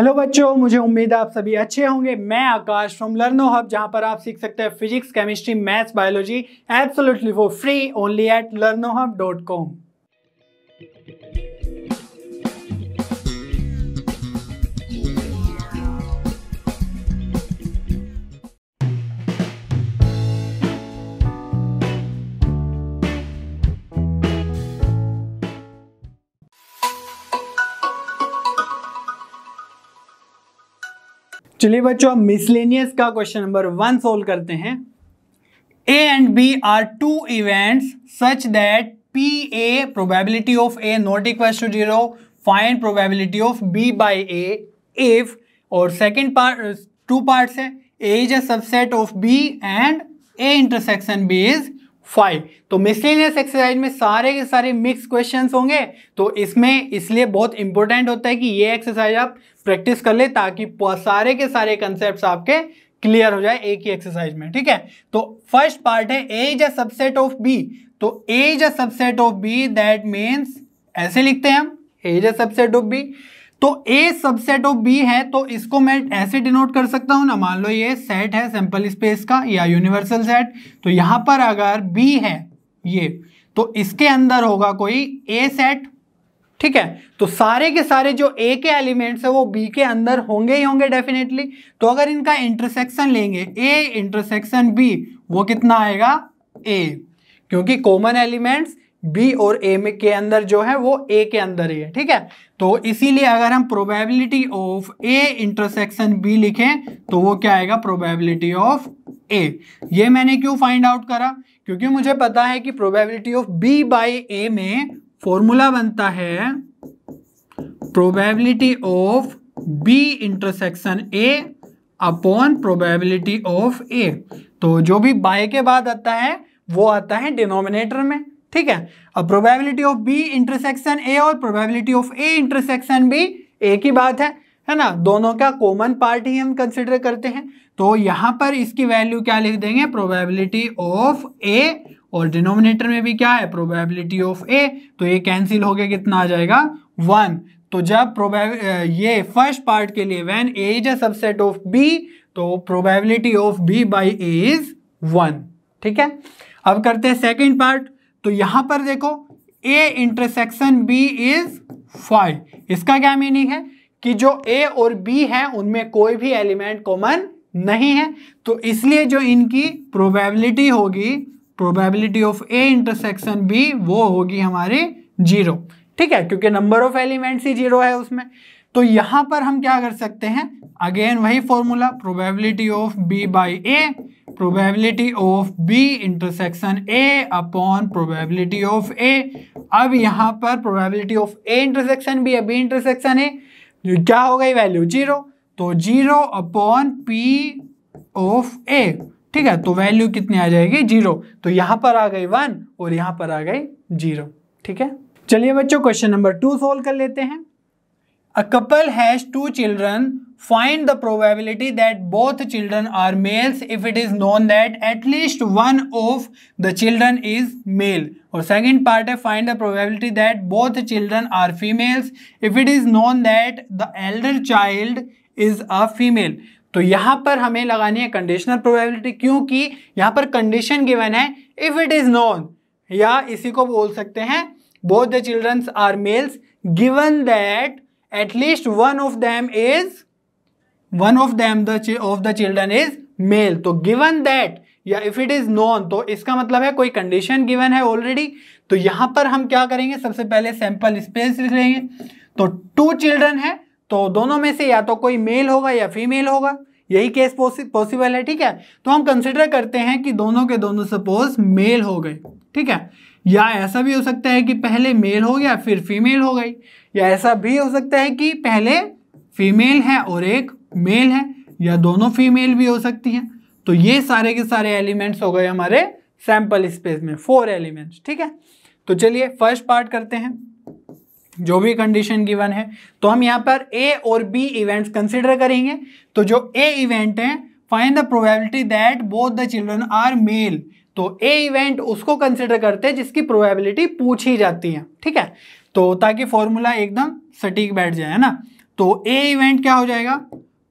Hello बच्चों, मुझे उम्मीद है आप सभी अच्छे होंगे। मैं आकाश फ्रॉम लर्नो हब जहाँ पर आप सीख सकते हैं physics chemistry maths biology absolutely for free only at Learno hub dot com चलिए बच्चों मिसलेनियस का क्वेश्चन नंबर वन सोल्व करते हैं। A and B are two events such that P A probability of A not equal to zero find probability of B by A if और second part two parts है। A is a subset of B and A intersection B is five तो miscellaneous exercise में सारे के सारे mix questions होंगे। तो इसमें इसलिए बहुत इंपॉर्टेंट होता है कि ये एक्सरसाइज आप प्रैक्टिस कर ले ताकि सारे के सारे कंसेप्ट आपके क्लियर हो जाए एक ही एक्सरसाइज में, ठीक है? तो फ़र्स्ट पार्ट है A is a subset of B तो A is a subset of B that means ऐसे लिखते हैं हम A is a subset of B तो ए सबसेट ऑफ़ बी है तो इसको मैं ऐसे डिनोट कर सकता हूँ ना, मान लो ये सेट है सैंपल स्पेस का, या यूनिवर्सल सेट तो यहाँ पर अगर बी है ये तो इसके अंदर होगा कोई ए सेट ठीक है? तो सारे के सारे जो ए के एलिमेंट्स है, वो बी के अंदर होंगे ही होंगे डेफिनेटली तो अगर इनका इंटरसेक्शन लेंगे ए इंटरसेक्शन बी वो कितना आएगा? ए क्योंकि कॉमन एलिमेंट्स बी और ए में के अंदर जो है वो ए के अंदर ही है, ठीक है? तो इसीलिए अगर हम probability of A intersection B लिखें तो वो क्या आएगा? प्रोबेबिलिटी ऑफ़ ए ये मैंने क्यों फाइंड आउट करा? क्योंकि मुझे पता है कि probability of B by A में फॉर्मूला बनता है probability of B intersection A upon probability of A तो जो भी बाय के बाद आता है, वो आता है डिनोमिनेटर में. ठीक है? अब probability of B intersection A और probability of A intersection B एक ही बात है है ना? दोनों का कॉमन पार्ट ही हम कंसिडर करते हैं। तो यहाँ पर इसकी वैल्यू क्या लिख देंगे? प्रोबेबिलिटी ऑफ़ ए और डिनोमिनेटर में भी क्या है? प्रोबेबिलिटी ऑफ़ ए तो ये कैंसिल हो गया, कितना आ जाएगा? वन तो जब प्रोबेब ये फ़र्स्ट पार्ट के लिए when A is a subset of B तो probability of B by A is one ठीक है? अब करते हैं सेकेंड पार्ट तो यहाँ पर देखो A intersection B is five इसका क्या मीनिंग है? कि जो ए और बी है, उनमें कोई भी एलिमेंट कॉमन नहीं है। तो इसलिए जो इनकी प्रोबेबिलिटी होगी probability of A intersection B वो होगी हमारी ज़ीरो ठीक है? क्योंकि नंबर ऑफ़ एलिमेंट्स ही ज़ीरो है उसमें। तो यहाँ पर हम क्या कर सकते हैं? अगेन वही formula probability of B by A probability of B intersection A upon probability of A अब यहाँ पर probability of A intersection B B intersection A क्या हो गई वैल्यू ज़ीरो तो zero upon P of A ठीक है? तो वैल्यू कितनी आ जाएगी? ज़ीरो तो यहाँ पर आ गई वन और यहाँ पर आ गई ज़ीरो ठीक है? चलिए बच्चों क्वेश्चन नंबर टू सोल्व कर लेते हैं। A couple has two children. Find the probability that both children are males if it is known that at least one of the children is male. और second part है find the probability that both children are females if it is known that the elder child is a female. तो यहाँ पर हमें लगानी है conditional probability क्योंकि यहाँ पर कंडीशन गिवन है इफ़ इट इज़ नोन या इसी को बोल सकते हैं both the childrens are males given that at least one of them is one of them of the children is male तो गिवन दैट या इफ़ इट इज़ नॉन तो इसका मतलब है कोई कंडीशन गिवन है ऑलरेडी तो यहाँ पर हम क्या करेंगे? सबसे पहले सैंपल स्पेस लिख लेंगे। तो टू चिल्ड्रन है तो दोनों में से या तो कोई मेल होगा या फीमेल होगा। यही केस पॉसिबल है, ठीक है? तो हम कंसिडर करते हैं कि दोनों के दोनों सपोज़ मेल हो गए, ठीक है? या ऐसा भी हो सकता है कि पहले मेल हो गया, फिर फीमेल हो गई। या ऐसा भी हो सकता है कि पहले फीमेल है और एक मेल है या दोनों फीमेल भी हो सकती हैं तो ये सारे के सारे एलिमेंट्स हो गए हमारे सैंपल स्पेस में फोर एलिमेंट्स ठीक है? तो चलिए फ़र्स्ट पार्ट करते हैं, जो भी कंडीशन गिवन है तो हम यहाँ पर ए और बी इवेंट्स कंसिडर करेंगे तो जो ए इवेंट है find the probability that both the children are male तो ए इवेंट उसको कंसिडर करते हैं जिसकी प्रोबेबिलिटी पूछी जाती है, ठीक है? तो ताकि फॉर्मूला एकदम सटीक बैठ जाए, है ना? तो ए इवेंट क्या हो जाएगा?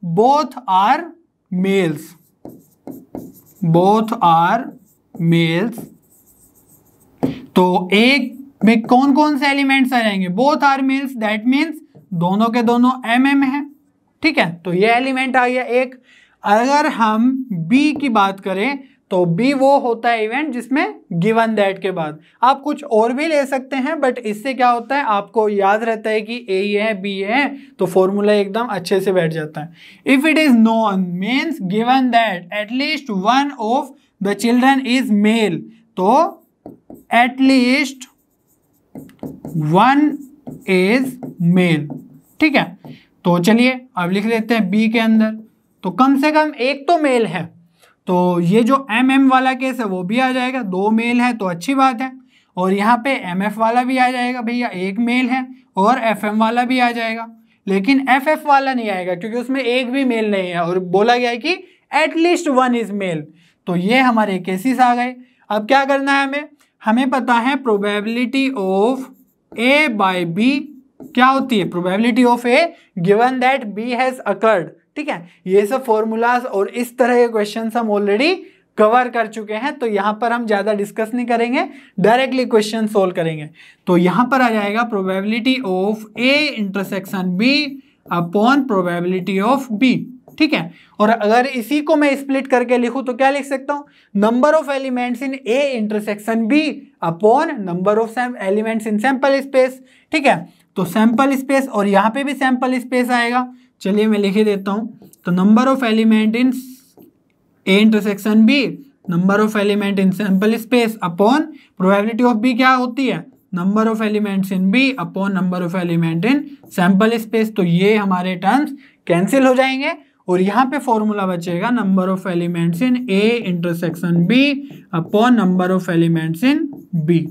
Both are males both are males तो एक में कौन कौन से एलिमेंट्स आ जाएँगे? Both are males that means दोनों के दोनों एम एम है। ठीक है? तो ये एलिमेंट आ गया एक। अगर हम बी की बात करें तो बी वो होता है इवेंट जिसमें गिवन दैट के बाद। आप कुछ और भी ले सकते हैं बट इससे क्या होता है, आपको याद रहता है कि ए ये है बी ये है तो फॉर्मूला एकदम अच्छे से बैठ जाता है। If it is known means given that at least one of the children is male तो at least one is male ठीक है? तो चलिए, अब लिख लेते हैं बी के अंदर। तो कम से कम एक तो मेल है। तो ये जो एम एम वाला केस है, वो भी आ जाएगा। दो मेल है तो अच्छी बात है। और यहाँ पे एम एफ़ वाला भी आ जाएगा भैया, एक मेल है, और एफ़ एम वाला भी आ जाएगा। लेकिन एफ़ एफ़ वाला नहीं आएगा, क्योंकि उसमें एक भी मेल नहीं है, और बोला गया है कि एटलीस्ट वन इज़ मेल तो ये हमारे केसेस आ गए। अब क्या करना है हमें? हमें पता है probability of A by B क्या होती है? Probability of A given that B has occurred ठीक है? ये सब फॉर्मूलाज और इस तरह के क्वेश्चन हम ऑलरेडी कवर कर चुके हैं तो यहाँ पर हम ज़्यादा डिस्कस नहीं करेंगे डायरेक्टली क्वेश्चन सोल्व करेंगे। तो यहाँ पर आ जाएगा probability of A intersection B upon probability of B ठीक है? और अगर इसी को मैं स्प्लिट करके लिखूं तो क्या लिख सकता हूँ? Number of elements in A intersection B upon number of elements in sample space ठीक है? तो सैंपल स्पेस और यहाँ पे भी सैंपल स्पेस आएगा। चलिए मैं लिख ही देता हूँ। तो number of element in A intersection B number of element in sample space upon probability of B क्या होती है? Number of elements in B upon number of element in sample space तो ये हमारे टर्म्स कैंसिल हो जाएँगे और यहाँ पे फॉर्मूला बचेगा। Number of elements in A intersection B upon number of elements in B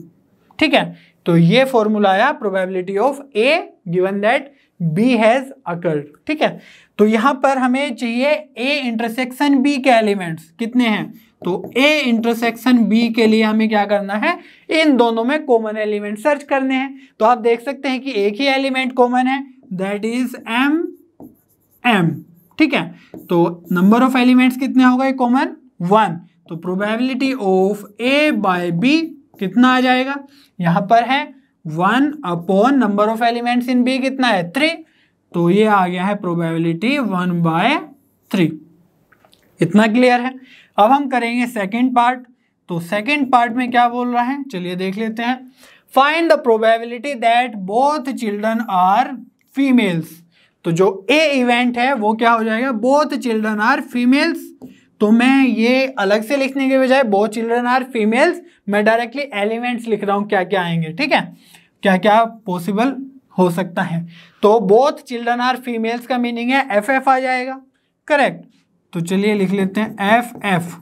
ठीक है? तो ये फॉर्मूला आया probability of A given that B has occurred ठीक है? तो यहाँ पर हमें चाहिए ए इंटरसेक्शन बी के एलिमेंट्स कितने हैं? तो ए इंटरसेक्शन बी के लिए हमें क्या करना है? इन दोनों में कॉमन एलिमेंट सर्च करने हैं। तो आप देख सकते हैं कि एक ही एलिमेंट कॉमन है दैट इज़ एम एम ठीक है? तो नंबर ऑफ़ एलिमेंट्स कितने हो गए कॉमन वन तो probability of A by B कितना आ जाएगा? यहाँ पर है one upon number of elements in B कितना है? थ्री। तो ये आ गया है प्रोबेबिलिटी वन बाय थ्री। इतना क्लियर है? अब हम करेंगे सेकेंड पार्ट तो सेकेंड पार्ट में क्या बोल रहा है? चलिए देख लेते हैं। Find the probability that both children are females तो जो ए इवेंट है, वो क्या हो जाएगा? बोथ चिल्ड्रन आर फीमेल्स तो मैं ये अलग से लिखने के बजाय बोथ चिल्ड्रन आर फीमेल्स मैं डायरेक्टली एलिमेंट्स लिख रहा हूँ क्या क्या आएँगे, ठीक है? क्या क्या पॉसिबल हो सकता है। तो बोथ चिल्ड्रन आर फीमेल्स का मीनिंग है एफ़ एफ़ आ जाएगा। करेक्ट तो चलिए लिख लेते हैं एफ़ एफ़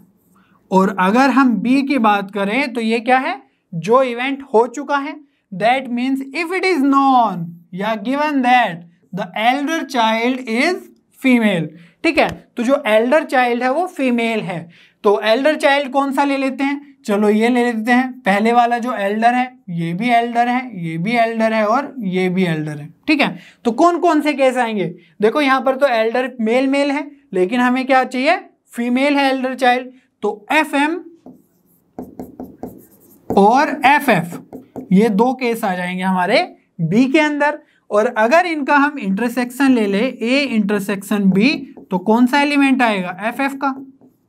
और अगर हम बी की बात करें तो ये क्या है? जो इवेंट हो चुका है that means if it is known या given that the elder child is female ठीक है? तो जो एल्डर चाइल्ड है, वो फीमेल है। तो एल्डर चाइल्ड कौन सा ले लेते हैं? चलो ये ले लेते हैं। पहले वाला जो एल्डर है, ये भी एल्डर है, ये भी एल्डर है और ये भी एल्डर है। ठीक है? तो कौन कौन से केस आएँगे? देखो यहाँ पर तो एल्डर मेल मेल है, लेकिन हमें क्या चाहिए? फीमेल है एल्डर चाइल्ड तो एफ़ एम और एफ़ एफ़ ये दो केस आ जाएँगे हमारे बी के अंदर। और अगर इनका हम इंटरसेक्शन ले ले ए इंटरसेक्शन बी तो कौन सा एलिमेंट आएगा? एफ़ एफ़ का।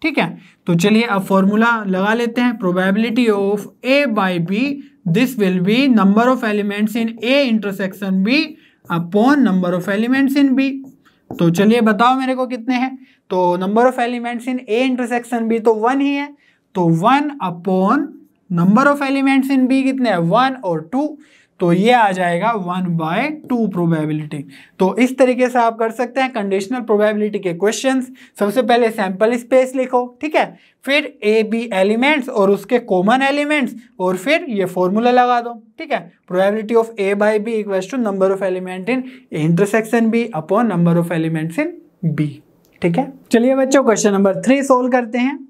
ठीक है? तो चलिए अब फॉर्मूला लगा लेते हैं। Probability of A by B this will be number of elements in A intersection B upon number of elements in B तो चलिए बताओ मेरे को कितने हैं? तो number of elements in A intersection B तो वन ही है। तो one upon number of elements in B कितने हैं? वन और टू तो ये आ जाएगा वन बाय टू प्रोबेबिलिटी। तो इस तरीके से आप कर सकते हैं कंडीशनल प्रोबेबिलिटी के क्वेश्चंस सबसे पहले सैंपल स्पेस लिखो, ठीक है? फिर ए बी एलिमेंट्स और उसके कॉमन एलिमेंट्स और फिर ये फॉर्मूला लगा दो, ठीक है? Probability of A by B equals to number of element in intersection B upon number of elements in B ठीक है? चलिए बच्चों क्वेश्चन नंबर थ्री सोल्व करते हैं।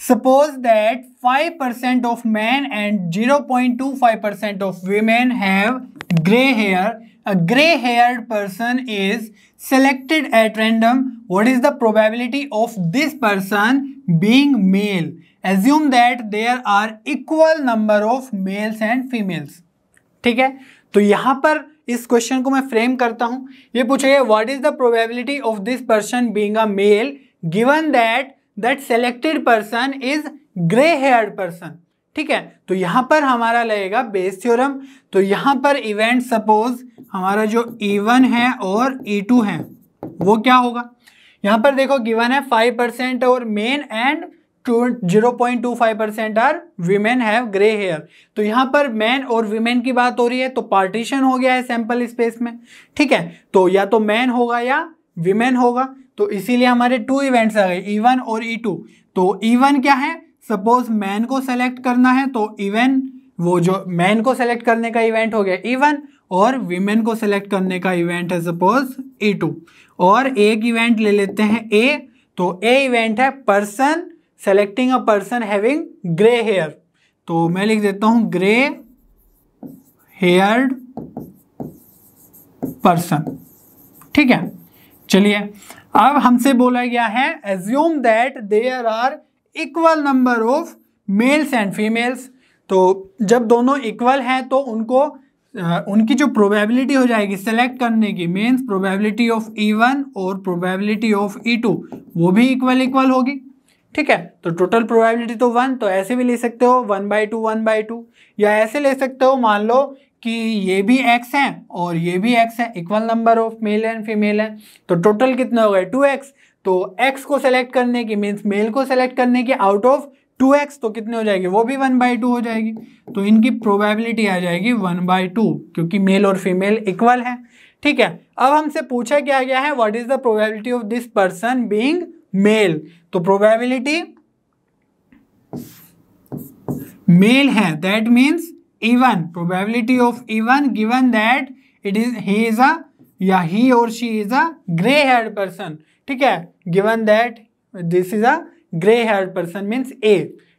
Suppose that 5% of men and 0.25% of women have gray hair a gray haired person is selected at random what is the probability of this person being male assume that there are equal number of males and females ठीक है तो यहाँ पर इस question को मैं frame करता हूँ ये पूछेगा what is the probability of this person being a male given that that selected person is grey haired person ठीक है? तो यहाँ पर हमारा लगेगा बेस थ्योरम। तो यहाँ पर इवेंट सपोज़ हमारा जो E1 है और E2 है, वो क्या होगा? यहाँ पर देखो गिवन है फाइव परसेंट और men and zero point two five percent are women have grey hair तो यहाँ पर मैन और वीमेन की बात हो रही है तो पार्टीशन हो गया है सैंपल स्पेस में। ठीक है? तो या तो मैन होगा या वीमेन होगा। तो इसीलिए हमारे टू इवेंट्स आ गए ई वन और ई टू तो ई वन क्या है? सपोज़ मैन को सेलेक्ट करना है तो इवन वो जो मैन को सेलेक्ट करने का इवेंट हो गया इवन और वीमेन को सेलेक्ट करने का इवेंट है सपोज़ ई टू और एक इवेंट ले लेते हैं ए तो ए इवेंट है person selecting a person having grey hair तो मैं लिख देता हूँ ग्रे हेयर्ड पर्सन ठीक है? चलिए अब हमसे बोला गया है assume that there are equal number of males and females तो जब दोनों इक्वल हैं तो उनको उनकी जो प्रोबेबिलिटी हो जाएगी सेलेक्ट करने की means probability of E one और प्रोबेबिलिटी ऑफ़ ई टू वो भी इक्वल इक्वल होगी। ठीक है? तो टोटल प्रोबेबिलिटी तो वन तो ऐसे भी ले सकते हो one by two one by two या ऐसे ले सकते हो, मान लो कि ये भी एक्स है और ये भी एक्स है equal number of male and female है तो टोटल कितने हो गए टू एक्स तो एक्स को सेलेक्ट करने की मीन्स मेल को सेलेक्ट करने की आउट ऑफ़ टू एक्स तो कितने हो जाएगी? वो भी वन बाई टू हो जाएगी। तो इनकी प्रोबेबिलिटी आ जाएगी वन बाई टू क्योंकि मेल और फीमेल इक्वल है। ठीक है, अब हमसे पूछा क्या गया है? What is the probability of this person being male तो प्रोबेबिलिटी मेल है that means E one probability of E one given that it is he is a या ही और she is a grey haired person ठीक है? Given that this is a grey hair person means A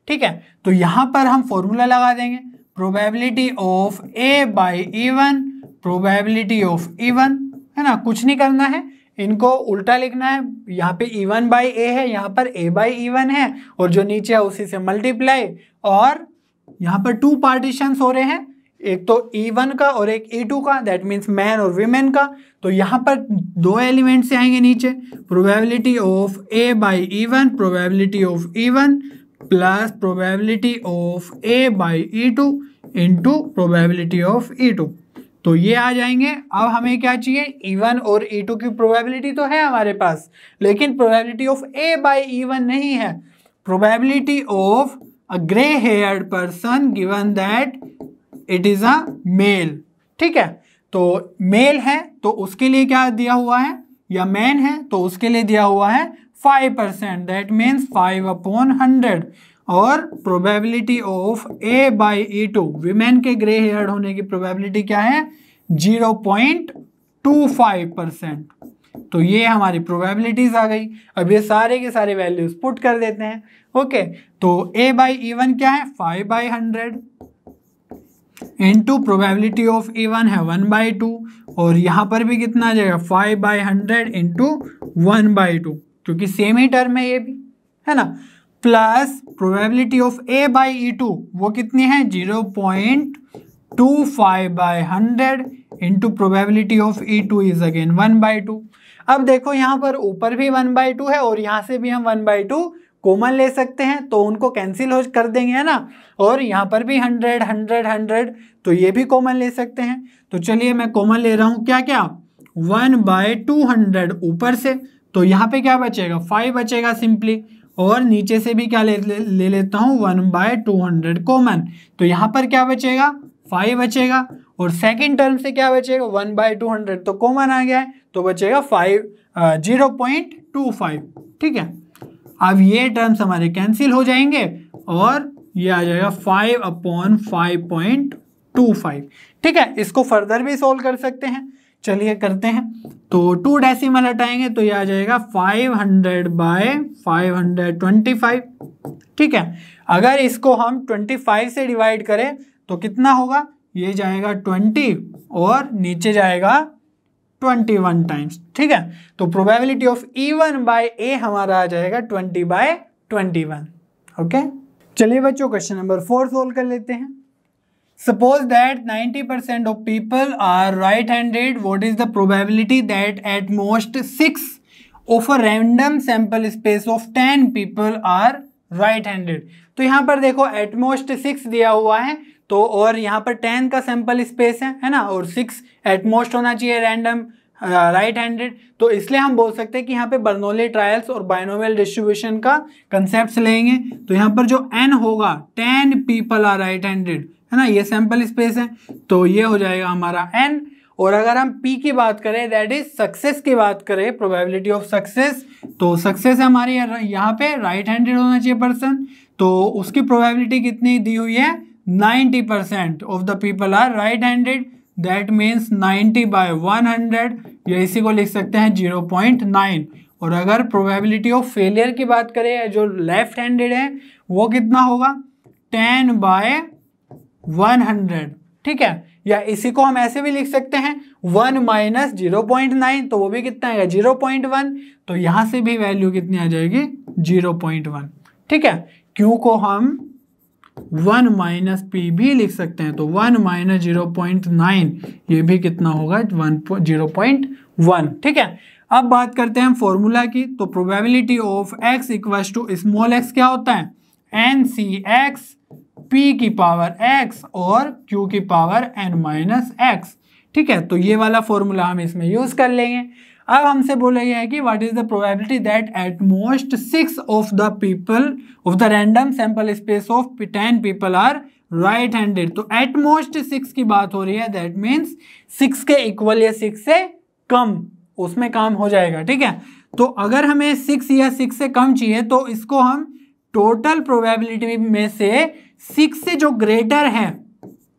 ठीक है? तो यहाँ पर हम फॉर्मूला लगा देंगे. Probability of A by E one probability of E one है ना? कुछ नहीं करना है. इनको उल्टा लिखना है. यहाँ पे इवन बाई ए है. यहाँ पर ए बाई इवन है. और जो नीचे है उसी से मल्टीप्लाई और यहाँ पर टू पार्टीशन हो रहे हैं। एक तो ई e वन का और एक ई e टू का दैट मीन्स मैन और वीमेन का। तो यहाँ पर दो एलिमेंट से आएँगे नीचे। Probability of A by E one probability of E one plus probability of A by E two into probability of E two तो ये आ जाएँगे। अब हमें क्या चाहिए? ई e वन और ई टू की प्रोबेबिलिटी तो है हमारे पास, लेकिन probability of A by E one नहीं है। Probability of a grey haired person given that it is a male ठीक है? तो मेल है तो उसके लिए क्या दिया हुआ है? या मैन है तो उसके लिए दिया हुआ है five percent that means five upon hundred और probability of A by E two women के ग्रे हेयर होने की प्रोबेबिलिटी क्या है? Zero point two five percent तो ये हमारी प्रोबेबिलिटीज आ गई। अब ये सारे के सारे वैल्यूज़ पुट कर देते हैं। ओके तो ए बाई ई वन क्या है? Five by hundred into probability of A one है वन बाई टू और यहाँ पर भी कितना आ जाएगा? Five by hundred into one by two क्योंकि सेम ही टर्म है ये भी, है ना? Plus probability of A by E two वो कितनी है? Zero point two five by hundred into probability of E two is again one by two अब देखो यहाँ पर ऊपर भी वन बाई टू है, और यहाँ से भी हम वन बाई टू कॉमन ले सकते हैं तो उनको कैंसिल हो कर देंगे है ना? और यहाँ पर भी हंड्रेड हंड्रेड हंड्रेड तो ये भी कॉमन ले सकते हैं। तो चलिए मैं कॉमन ले रहा हूँ क्या क्या वन बाय टू हंड्रेड ऊपर से तो यहाँ पे क्या बचेगा? फाइव बचेगा सिंपली और नीचे से भी क्या ले ले, ले लेता हूँ? One by two hundred common तो यहाँ पर क्या बचेगा? फाइव बचेगा और सेकेंड टर्म से क्या बचेगा? वन बाय टू हंड्रेड तो कॉमन आ गया है तो बचेगा five zero point two five ठीक है? अब ये टर्म्स हमारे कैंसिल हो जाएँगे और ये आ जाएगा five upon five point two five ठीक है, इसको फर्दर भी सोल्व कर सकते हैं। चलिए करते हैं। तो टू डेसिमल हटाएँगे तो ये आ जाएगा five hundred by five hundred twenty five ठीक है, अगर इसको हम ट्वेंटी फाइव से डिवाइड करें तो कितना होगा? ये जाएगा ट्वेंटी और नीचे जाएगा ट्वेंटी वन टाइम्स ठीक है? तो probability of E one by A हमारा आ जाएगा twenty by twenty one okay चलिए बच्चों क्वेश्चन नंबर फोर सोल्व कर लेते हैं। Suppose that 90% of people are right handed what is the probability that at most six of a random sample space of ten people are right handed तो यहाँ पर देखो at most six दिया हुआ है तो और यहाँ पर टेन का सैंपल स्पेस है है ना? और सिक्स एटमोस्ट होना चाहिए रैंडम राइट हैंडेड तो इसलिए हम बोल सकते हैं कि यहाँ पे बर्नोली ट्रायल्स और बाइनोमियल डिस्ट्रीब्यूशन का कंसेप्ट लेंगे। तो यहाँ पर जो एन होगा ten people are right handed है ना? ये सैंपल स्पेस है। तो ये हो जाएगा हमारा एन और अगर हम पी की बात करें दैट इज़ सक्सेस की बात करें प्रोबेबिलिटी ऑफ़ सक्सेस तो सक्सेस हमारी यहाँ पे राइट हैंडेड होना चाहिए पर्सन तो उसकी प्रोबेबिलिटी कितनी दी हुई है? 90 percent of the people are right handed that means 90 by 100 या इसी को लिख सकते हैं 0.9 और अगर प्रोबेबिलिटी ऑफ़ फेलियर की बात करें जो लेफ़्ट हैंडेड है, वो कितना होगा? 10 बाय 100 ठीक है? या इसी को हम ऐसे भी लिख सकते हैं one minus zero point nine तो वो भी कितना आएगा? ज़ीरो पॉइंट वन तो यहाँ से भी वैल्यू कितनी आ जाएगी? ज़ीरो पॉइंट वन ठीक है? क्यू को हम वन माइनस पी भी लिख सकते हैं तो one minus zero point nine, ये भी कितना होगा? वन ज़ीरो पॉइंट वन, ठीक है? अब बात करते हैं फॉर्मूला की तो probability of X equal to small X क्या होता है? एन सी एक्स पी की पावर एक्स और क्यू की पावर एन माइनस एक्स ठीक है? तो ये वाला फॉर्मूला हम इसमें यूज़ कर लेंगे। अब हमसे बोला गया है कि what is the probability that at most six of the people of the random sample space of ten people are right handed तो एट मोस्ट सिक्स की बात हो रही है दैट मीन्स सिक्स के इक्वल या सिक्स से कम, उसमें काम हो जाएगा, ठीक है? तो अगर हमें सिक्स या सिक्स से कम चाहिए तो इसको हम टोटल प्रोबेबिलिटी में से सिक्स से जो ग्रेटर है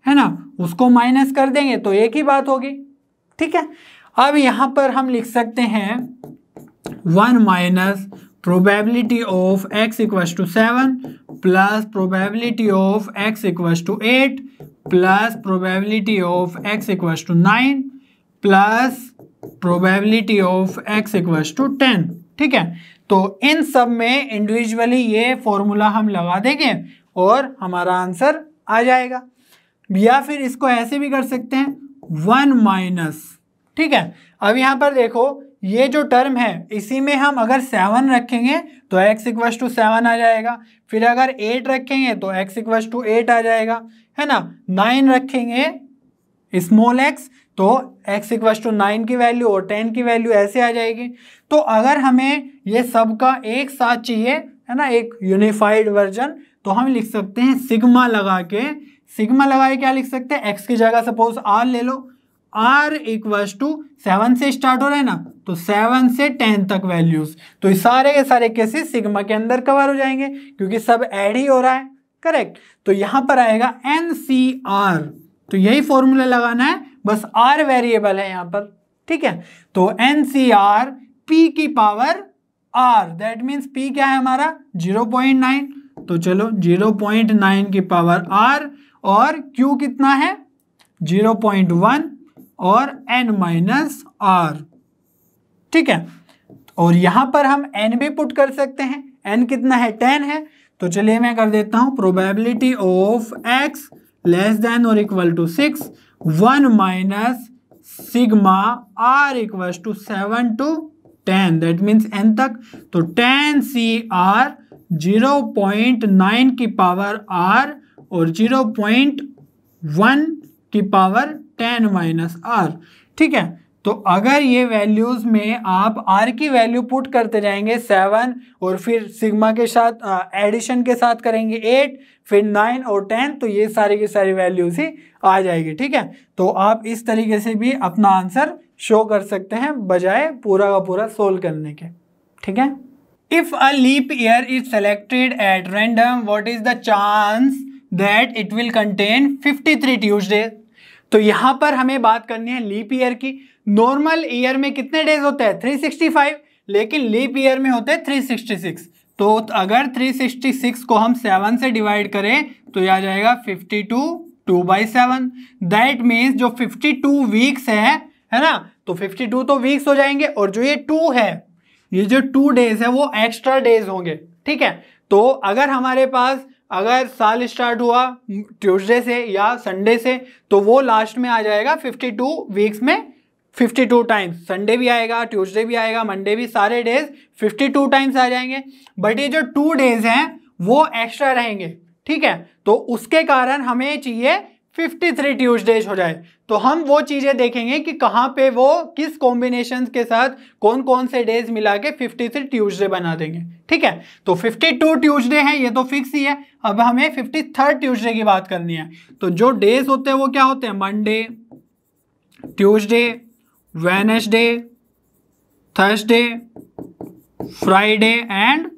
है ना, उसको माइनस कर देंगे तो एक ही बात होगी, ठीक है? अब यहाँ पर हम लिख सकते हैं one minus probability of x equals to seven plus probability of x equals to eight plus probability of x equals to nine plus probability of x equals to ten. ठीक है? तो इन सब में इंडिविजुअली ये फॉर्मूला हम लगा देंगे और हमारा आंसर आ जाएगा। या फिर इसको ऐसे भी कर सकते हैं। वन माइनस ठीक है? अब यहाँ पर देखो, ये जो टर्म है, इसी में हम अगर सेवन रखेंगे तो एक्स इक्वस टू सेवन आ जाएगा। फिर अगर एट रखेंगे तो एक्स इक्वस टू एट आ जाएगा। है ना? नाइन रखेंगे स्मॉल एक्स तो एक्स इक्वस टू नाइन की वैल्यू और टेन की वैल्यू ऐसे आ जाएगी। तो अगर हमें ये सब का एक साथ चाहिए, है ना, एक यूनिफाइड वर्जन तो हम लिख सकते हैं सिग्मा लगा के। सिग्मा लगा के क्या लिख सकते हैं? एक्स की जगह सपोज़ आर ले लो। आर इक्वस टू सेवन से स्टार्ट हो रहा है ना तो सेवन से टेन तक वैल्यूज़ तो सारे के सारे केसेस सिग्मा के अंदर कवर हो जाएँगे, क्योंकि सब ऐड ही हो रहा है। करेक्ट तो यहाँ पर आएगा एन सी आर तो यही फॉर्मूला लगाना है, बस आर वेरिएबल है यहाँ पर। ठीक है? तो एन सी आर पी की power r that means p क्या है हमारा? ज़ीरो पॉइंट नाइन तो चलो ज़ीरो पॉइंट नाइन की पावर आर और क्यू कितना है? ज़ीरो पॉइंट वन और एन माइनस आर ठीक है? और यहाँ पर हम एन भी पुट कर सकते हैं। एन कितना है? टेन है। तो चलिए मैं कर देता हूँ probability of x less than और equal to six one minus sigma r equal to seven to ten that means n तक। तो ten C r zero point nine की पावर आर और ज़ीरो पॉइंट वन की power ten minus are ठीक है? तो अगर ये वैल्यूज़ में आप आर की वैल्यू पुट करते जाएँगे सेवन और फिर सिग्मा के साथ एडिशन के साथ करेंगे एट फिर नाइन और टेन तो ये सारी की सारी वैल्यूज़ ही आ जाएगी, ठीक है? तो आप इस तरीके से भी अपना आंसर शो कर सकते हैं बजाय पूरा का पूरा सोल्व करने के, ठीक है? If a leap year is selected at random what is the chance that it will contain 53 Tuesday तो यहाँ पर हमें बात करनी है लीप ईयर की। नॉर्मल ईयर में कितने डेज़ होते हैं? 365 लेकिन लीप ईयर में होते हैं 366 तो अगर 366 को हम सेवन से डिवाइड करें तो यह आ जाएगा 52 two two by seven that means जो 52 वीक्स है है ना? तो 52 तो वीक्स हो जाएँगे, और जो ये टू है, ये जो टू डेज़ है, वो एक्स्ट्रा डेज़ होंगे। ठीक है? तो अगर हमारे पास अगर साल स्टार्ट हुआ ट्यूसडे से या संडे से तो वो लास्ट में आ जाएगा 52 वीक्स में 52 टाइम्स संडे भी आएगा ट्यूसडे भी आएगा मंडे भी, सारे डेज़ 52 टाइम्स आ जाएँगे। बट ये जो टू डेज़ हैं, वो एक्स्ट्रा रहेंगे, ठीक है? तो उसके कारण हमें चाहिए 53 ट्यूजडेज हो जाए। तो हम वो चीज़ें देखेंगे कि कहाँ पे वो, किस कॉम्बिनेशन के साथ कौन कौन से डेज़ मिला के 53 ट्यूजडे बना देंगे। ठीक है? तो 52 ट्यूजडे है, ये तो फिक्स ही है। अब हमें फिफ्टी थर्ड ट्यूजडे की बात करनी है। तो जो डेज़ होते हैं, वो क्या होते हैं? Monday Tuesday Wednesday Thursday Friday and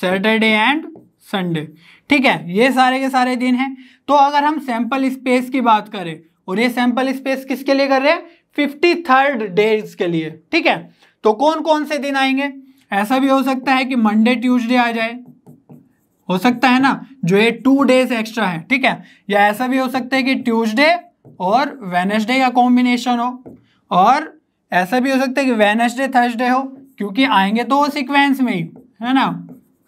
Saturday and Sunday ठीक है? ये सारे के सारे दिन हैं। तो अगर हम सैंपल स्पेस की बात करें, और ये सैंपल स्पेस किसके लिए कर रहे हैं? फिफ्टी थर्ड डेज़ के लिए, ठीक है? तो कौन कौन से दिन आएँगे? ऐसा भी हो सकता है कि मंडे ट्यूसडे आ जाए। हो सकता है ना, जो ये टू डेज़ एक्स्ट्रा है, ठीक है? या ऐसा भी हो सकता है कि ट्यूसडे और वेनसडे का कॉम्बिनेशन हो, और ऐसा भी हो सकता है कि वेनसडे थर्सडे हो, क्योंकि आएँगे तो वो सिक्वेंस में ही, है ना?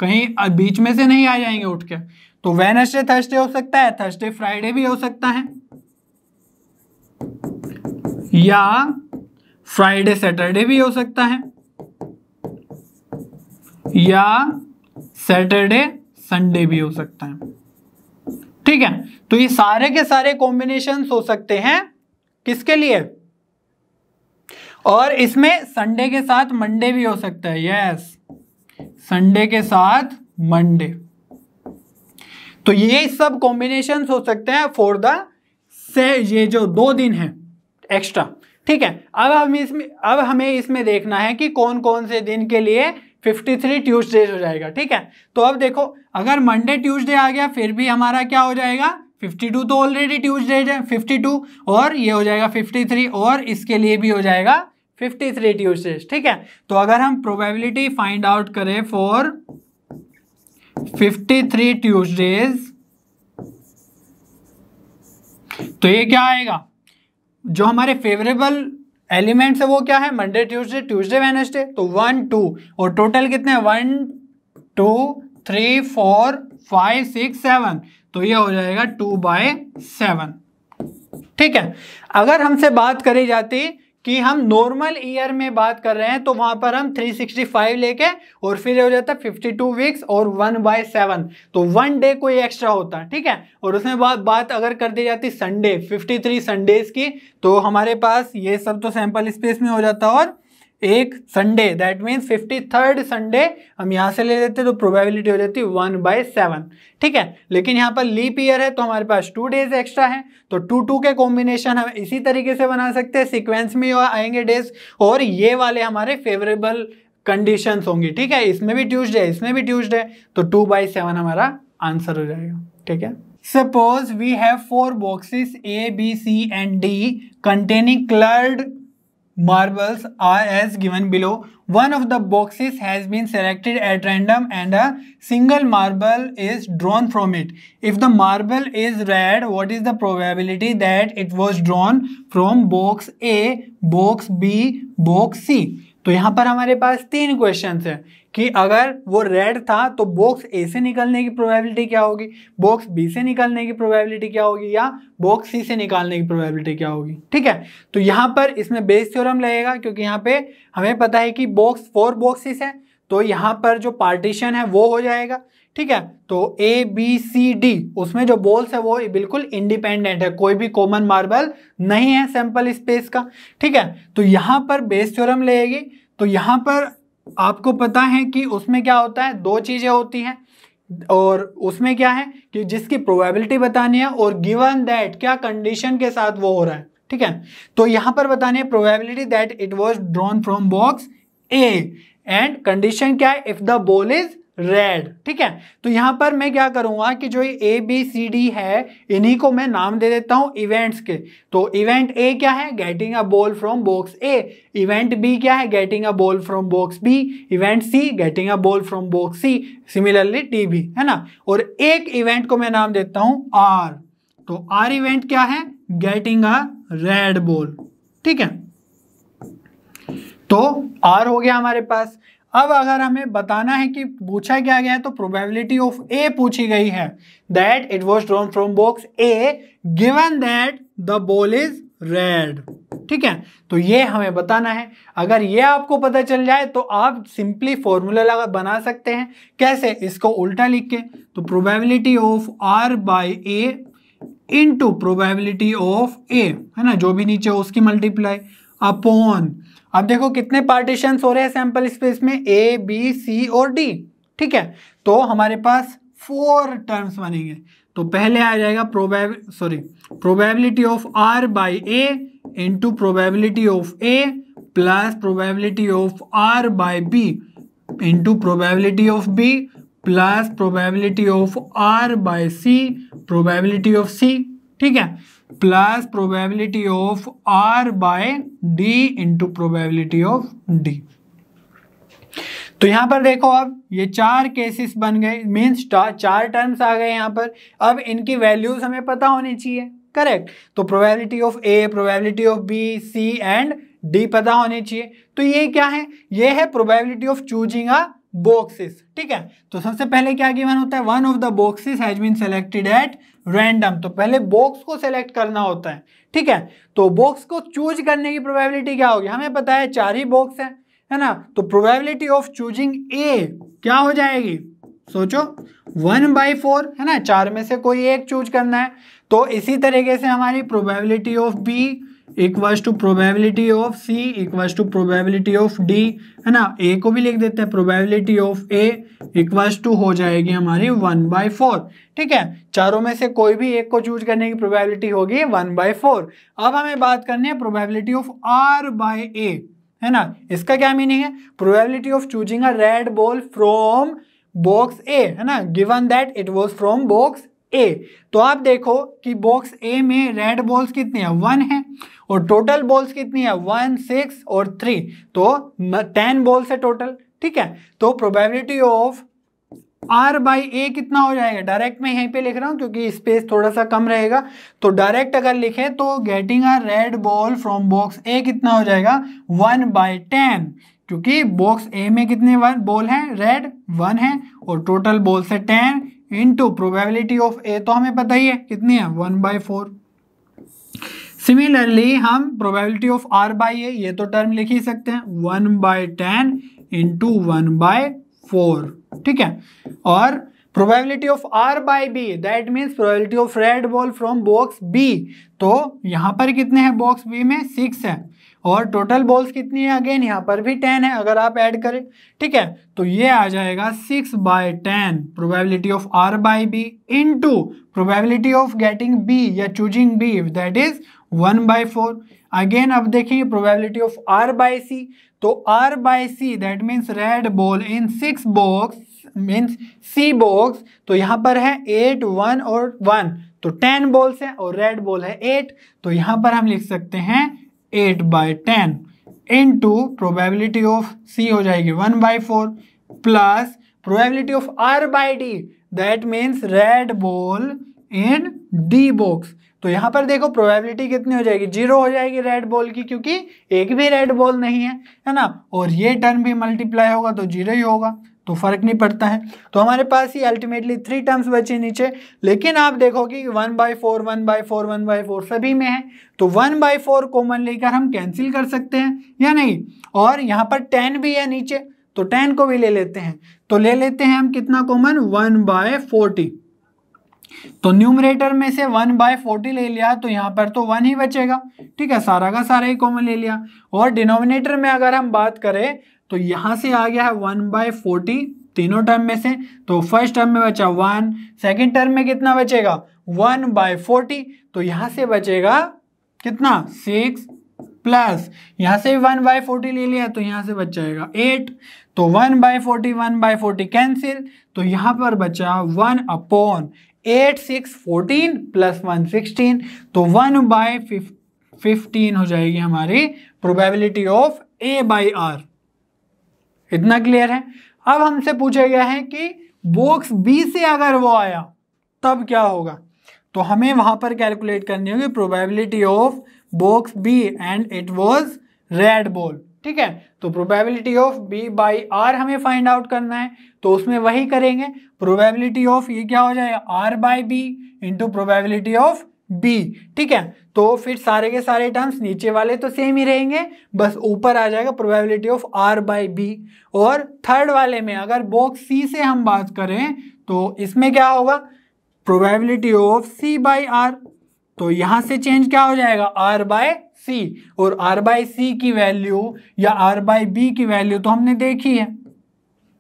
कहीं बीच में से नहीं आ जाएँगे उठ के। तो वेनसडे थर्सडे हो सकता है थर्सडे फ्राइडे भी हो सकता है। या फ्राइडे सैटरडे भी हो सकता है। या सैटरडे संडे भी हो सकता है। ठीक है? तो ये सारे के सारे कॉम्बिनेशन हो सकते हैं। किसके लिए? और इसमें संडे के साथ मंडे भी हो सकता है। यस संडे के साथ मंडे तो ये सब कॉम्बिनेशन हो सकते हैं फॉर द से, ये जो दो दिन है एक्स्ट्रा ठीक है? अब हम इसमें, अब हमें इसमें देखना है कि कौन कौन से दिन के लिए 53 ट्यूसडेज हो जाएगा। ठीक है? तो अब देखो, अगर मंडे ट्यूसडे आ गया, फिर भी हमारा क्या हो जाएगा? 52 तो ऑलरेडी ट्यूसडेज है 52 और ये हो जाएगा 53 और इसके लिए भी हो जाएगा 53 ट्यूसडेज ठीक है? तो अगर हम प्रोबेबिलिटी फाइंड आउट करें फॉर 53 ट्यूजडेज तो ये क्या आएगा? जो हमारे फेवरेबल एलिमेंट्स है वो क्या है? मंडे ट्यूसडे ट्यूसडे वेनसडे तो वन टू और टोटल कितने one two three four five six seven तो ये हो जाएगा टू बाय सेवन ठीक है? अगर हमसे बात करी जाती कि हम नॉर्मल ईयर में बात कर रहे हैं तो वहाँ पर हम 365 लेके और फिर हो जाता है 52 वीक्स और वन बाय सेवन तो वन डे कोई एक्स्ट्रा होता है ठीक है? और उसमें बाद बात अगर कर दी जाती संडे 53 संडेज की तो हमारे पास ये सब तो सैंपल स्पेस में हो जाता और एक Sunday that means fifty third Sunday हम यहाँ से ले लेते तो प्रोबेबिलिटी हो जाती वन बाय सेवन ठीक है? लेकिन यहाँ पर लीप ईयर है तो हमारे पास टू डेज़ एक्स्ट्रा है तो टू टू के कॉम्बिनेशन हम इसी तरीके से बना सकते हैं। सीक्वेंस में आएँगे डेज़ और ये वाले हमारे फेवरेबल कंडीशन होंगी। ठीक है? इसमें भी ट्यूजडे है, इसमें भी ट्यूजडे तो टू बाई सेवन हमारा आंसर हो जाएगा। ठीक है? Suppose we have four boxes A B C and D containing coloured marbles are as given below. One of the boxes has been selected at random and a single marble is drawn from it. If the marble is red, what is the probability that it was drawn from box A, box B, box C? तो यहाँ पर हमारे पास तीन question हैं कि अगर वो red था तो बॉक्स ए से निकलने की प्रोबेबिलिटी क्या होगी? बॉक्स बी से निकलने की प्रोबेबिलिटी क्या होगी या बॉक्स सी से निकालने की प्रोबेबिलिटी क्या होगी? ठीक है? तो यहाँ पर इसमें बेस थ्योरम लगेगा क्योंकि यहाँ पे हमें पता है कि बॉक्स फोर बॉक्सिस है तो यहाँ पर जो पार्टीशन है वो हो जाएगा। ठीक है? तो ए बी सी डी उसमें जो बॉल्स है वो बिल्कुल इंडिपेंडेंट है, कोई भी कॉमन मार्बल नहीं है सैंपल स्पेस का। ठीक है? तो यहाँ पर बेस थ्योरम लगेगी। तो यहाँ पर आपको पता है कि उसमें क्या होता है? दो चीज़ें होती हैं और उसमें क्या है कि जिसकी प्रोबेबिलिटी बतानी है और गिवन दैट क्या कंडीशन के साथ वो हो रहा है, ठीक है? तो यहाँ पर बतानी है probability that it was drawn from box A and condition क्या है? If the ball is red ठीक है? तो यहाँ पर मैं क्या करूँगा कि जो ए बी सी डी है, इन्हीं को मैं नाम दे देता हूँ इवेंट्स के। तो इवेंट ए क्या है? Getting a ball from box A event B क्या है? Getting a ball from box B event C getting a ball from box C similarly D भी है ना? और एक इवेंट को मैं नाम देता हूँ आर तो आर इवेंट क्या है? गेटिंग अ रेड बॉल ठीक है? तो आर हो गया हमारे पास। अब अगर हमें बताना है कि पूछा क्या गया है तो प्रोबेबिलिटी ऑफ़ ए पूछी गई है। That it was drawn from box A given that the ball is red ठीक है? तो ये हमें बताना है। अगर ये आपको पता चल जाए तो आप सिंपली फॉर्मूला लगा, बना सकते हैं। कैसे? इसको उल्टा लिख के। तो probability of R by A into probability of A है ना? जो भी नीचे उसकी मल्टीप्लाई अपॉन। अब देखो कितने पार्टीशन हो रहे हैं सैंपल स्पेस में? ए बी सी और डी ठीक है? तो हमारे पास फोर टर्म्स बनेंगे। तो पहले आ जाएगा प्रोबेब sorry probability of R by A into probability of A plus probability of R by B into probability of B plus probability of R by C probability of C ठीक है? Plus probability of R by D into probability of D तो यहाँ पर देखो अब ये चार cases बन गए मीन्स चार टर्म्स आ गए यहाँ पर। अब इनकी वैल्यूज़ हमें पता होनी चाहिए करेक्ट तो probability of A probability of B C and D पता होनी चाहिए। तो ये क्या है? ये है probability of choosing a boxes ठीक है? तो सबसे पहले क्या गिवन होता है? One of the boxes has been selected at random तो पहले बॉक्स को सेलेक्ट करना होता है, ठीक है? तो बॉक्स को चूज़ करने की प्रोबेबिलिटी क्या होगी? हमें पता है चार ही बॉक्स है है ना? तो प्रोबेबिलिटी ऑफ़ चूजिंग ए क्या हो जाएगी? सोचो वन बाई फोर है ना? चार में से कोई एक चूज़ करना है। तो इसी तरीके से हमारी probability of B equals to probability of C equals to probability of D है ना? ए को भी लिख देते हैं probability of A equals to हो जाएगी हमारी वन बाई फोर ठीक है? चारों में से कोई भी एक को चूज़ करने की प्रोबेबिलिटी होगी वन बाई फोर अब हमें बात करनी है probability of R by A है ना? इसका क्या मीनिंग है? Probability of choosing a red ball from box A है ना? Given that it was from box A तो आप देखो कि बॉक्स ए में रेड बॉल्स कितनी है? वन है। और टोटल बॉल्स कितनी है? वन सिक्स और थ्री तो टेन बॉल्स है टोटल ठीक है? तो प्रोबेबिलिटी ऑफ़ आर बाई ए कितना हो जाएगा? डायरेक्ट मैं यहीं पे लिख रहा हूँ क्योंकि स्पेस थोड़ा सा कम रहेगा। तो डायरेक्ट अगर लिखे तो getting a red ball from box A कितना हो जाएगा? वन बाई टेन क्योंकि बॉक्स ए में कितने वन बॉल हैं? रेड वन है और टोटल बॉल्स है ten into probability of A तो हमें पता ही है, कितनी है? वन बाई फोर सिमिलरली हम probability of R by A ये तो टर्म लिख ही सकते हैं. One by ten into one by four ठीक है? और probability of R by B that means probability of red ball from box B तो यहाँ पर कितने हैं? बॉक्स बी में सिक्स है. और टोटल बॉल्स कितनी है? अगेन यहाँ पर भी टेन है, अगर आप ऐड करें, ठीक है? तो ये आ जाएगा six by ten probability of R by B into probability of getting B या choosing B that is one by four again अब देखेंगे probability of R by C तो R by C that means red ball in six box means C box तो यहाँ पर है eight one और one तो टेन बॉल्स है और रेड बॉल है एट तो यहाँ पर हम लिख सकते हैं eight by ten into probability of C हो जाएगी one by four plus probability of R by D that means red ball in D box तो यहाँ पर देखो प्रोबेबिलिटी कितनी हो जाएगी? ज़ीरो हो जाएगी रेड बॉल की, क्योंकि एक भी रेड बॉल नहीं है है ना? और ये टर्म भी मल्टीप्लाई होगा तो ज़ीरो ही होगा। तो फ़र्क नहीं पड़ता है। तो हमारे पास ही अल्टीमेटली थ्री टर्म्स बचे नीचे। लेकिन आप देखोगे कि one by four one by four one by four सभी में है। तो वन बाई फोर कॉमन लेकर हम कैंसिल कर सकते हैं, या नहीं? और यहाँ पर टेन भी है नीचे तो टेन को भी ले लेते हैं। तो ले लेते हैं हम कितना कॉमन वन बाय फोर्टी तो न्यूमरेटर में से वन बाय फोर्टी ले लिया तो यहाँ पर तो वन ही बचेगा। ठीक है, सारा का सारा ही कॉमन ले लिया। और डिनोमिनेटर में अगर हम बात करें तो यहाँ से आ गया है वन बाय फोर्टी तीनों टर्म में से। तो फ़र्स्ट टर्म में बचा वन सेकेंड टर्म में कितना बचेगा? One by forty. तो यहाँ से बचेगा कितना? Six plus. यहाँ से वन बाय फोर्टी ले लिया तो यहाँ से बच जाएगा एट। तो one by forty, one by forty cancel तो यहाँ पर बचा one upon eight six fourteen plus one sixteen तो वन बाय फिफ्टीन हो जाएगी हमारी probability of A by R इतना क्लियर है? अब हमसे पूछा गया है कि बॉक्स बी से अगर वो आया, तब क्या होगा? तो हमें वहाँ पर कैलकुलेट करनी होगी probability of box B and it was red ball ठीक है? तो probability of B by R हमें फाइंड आउट करना है तो उसमें वही करेंगे। प्रोबेबिलिटी ऑफ़ ये क्या हो जाएगा? R by B into probability of B, ठीक है? तो फिर सारे के सारे टर्म्स नीचे वाले तो सेम ही रहेंगे, बस ऊपर आ जाएगा probability of R by B और थर्ड वाले में अगर बॉक्स सी से हम बात करें तो इसमें क्या होगा? Probability of C by R तो यहाँ से चेंज क्या हो जाएगा? आर बाय सी और आर बाय सी की वैल्यू या आर बाय बी की वैल्यू तो हमने देखी है,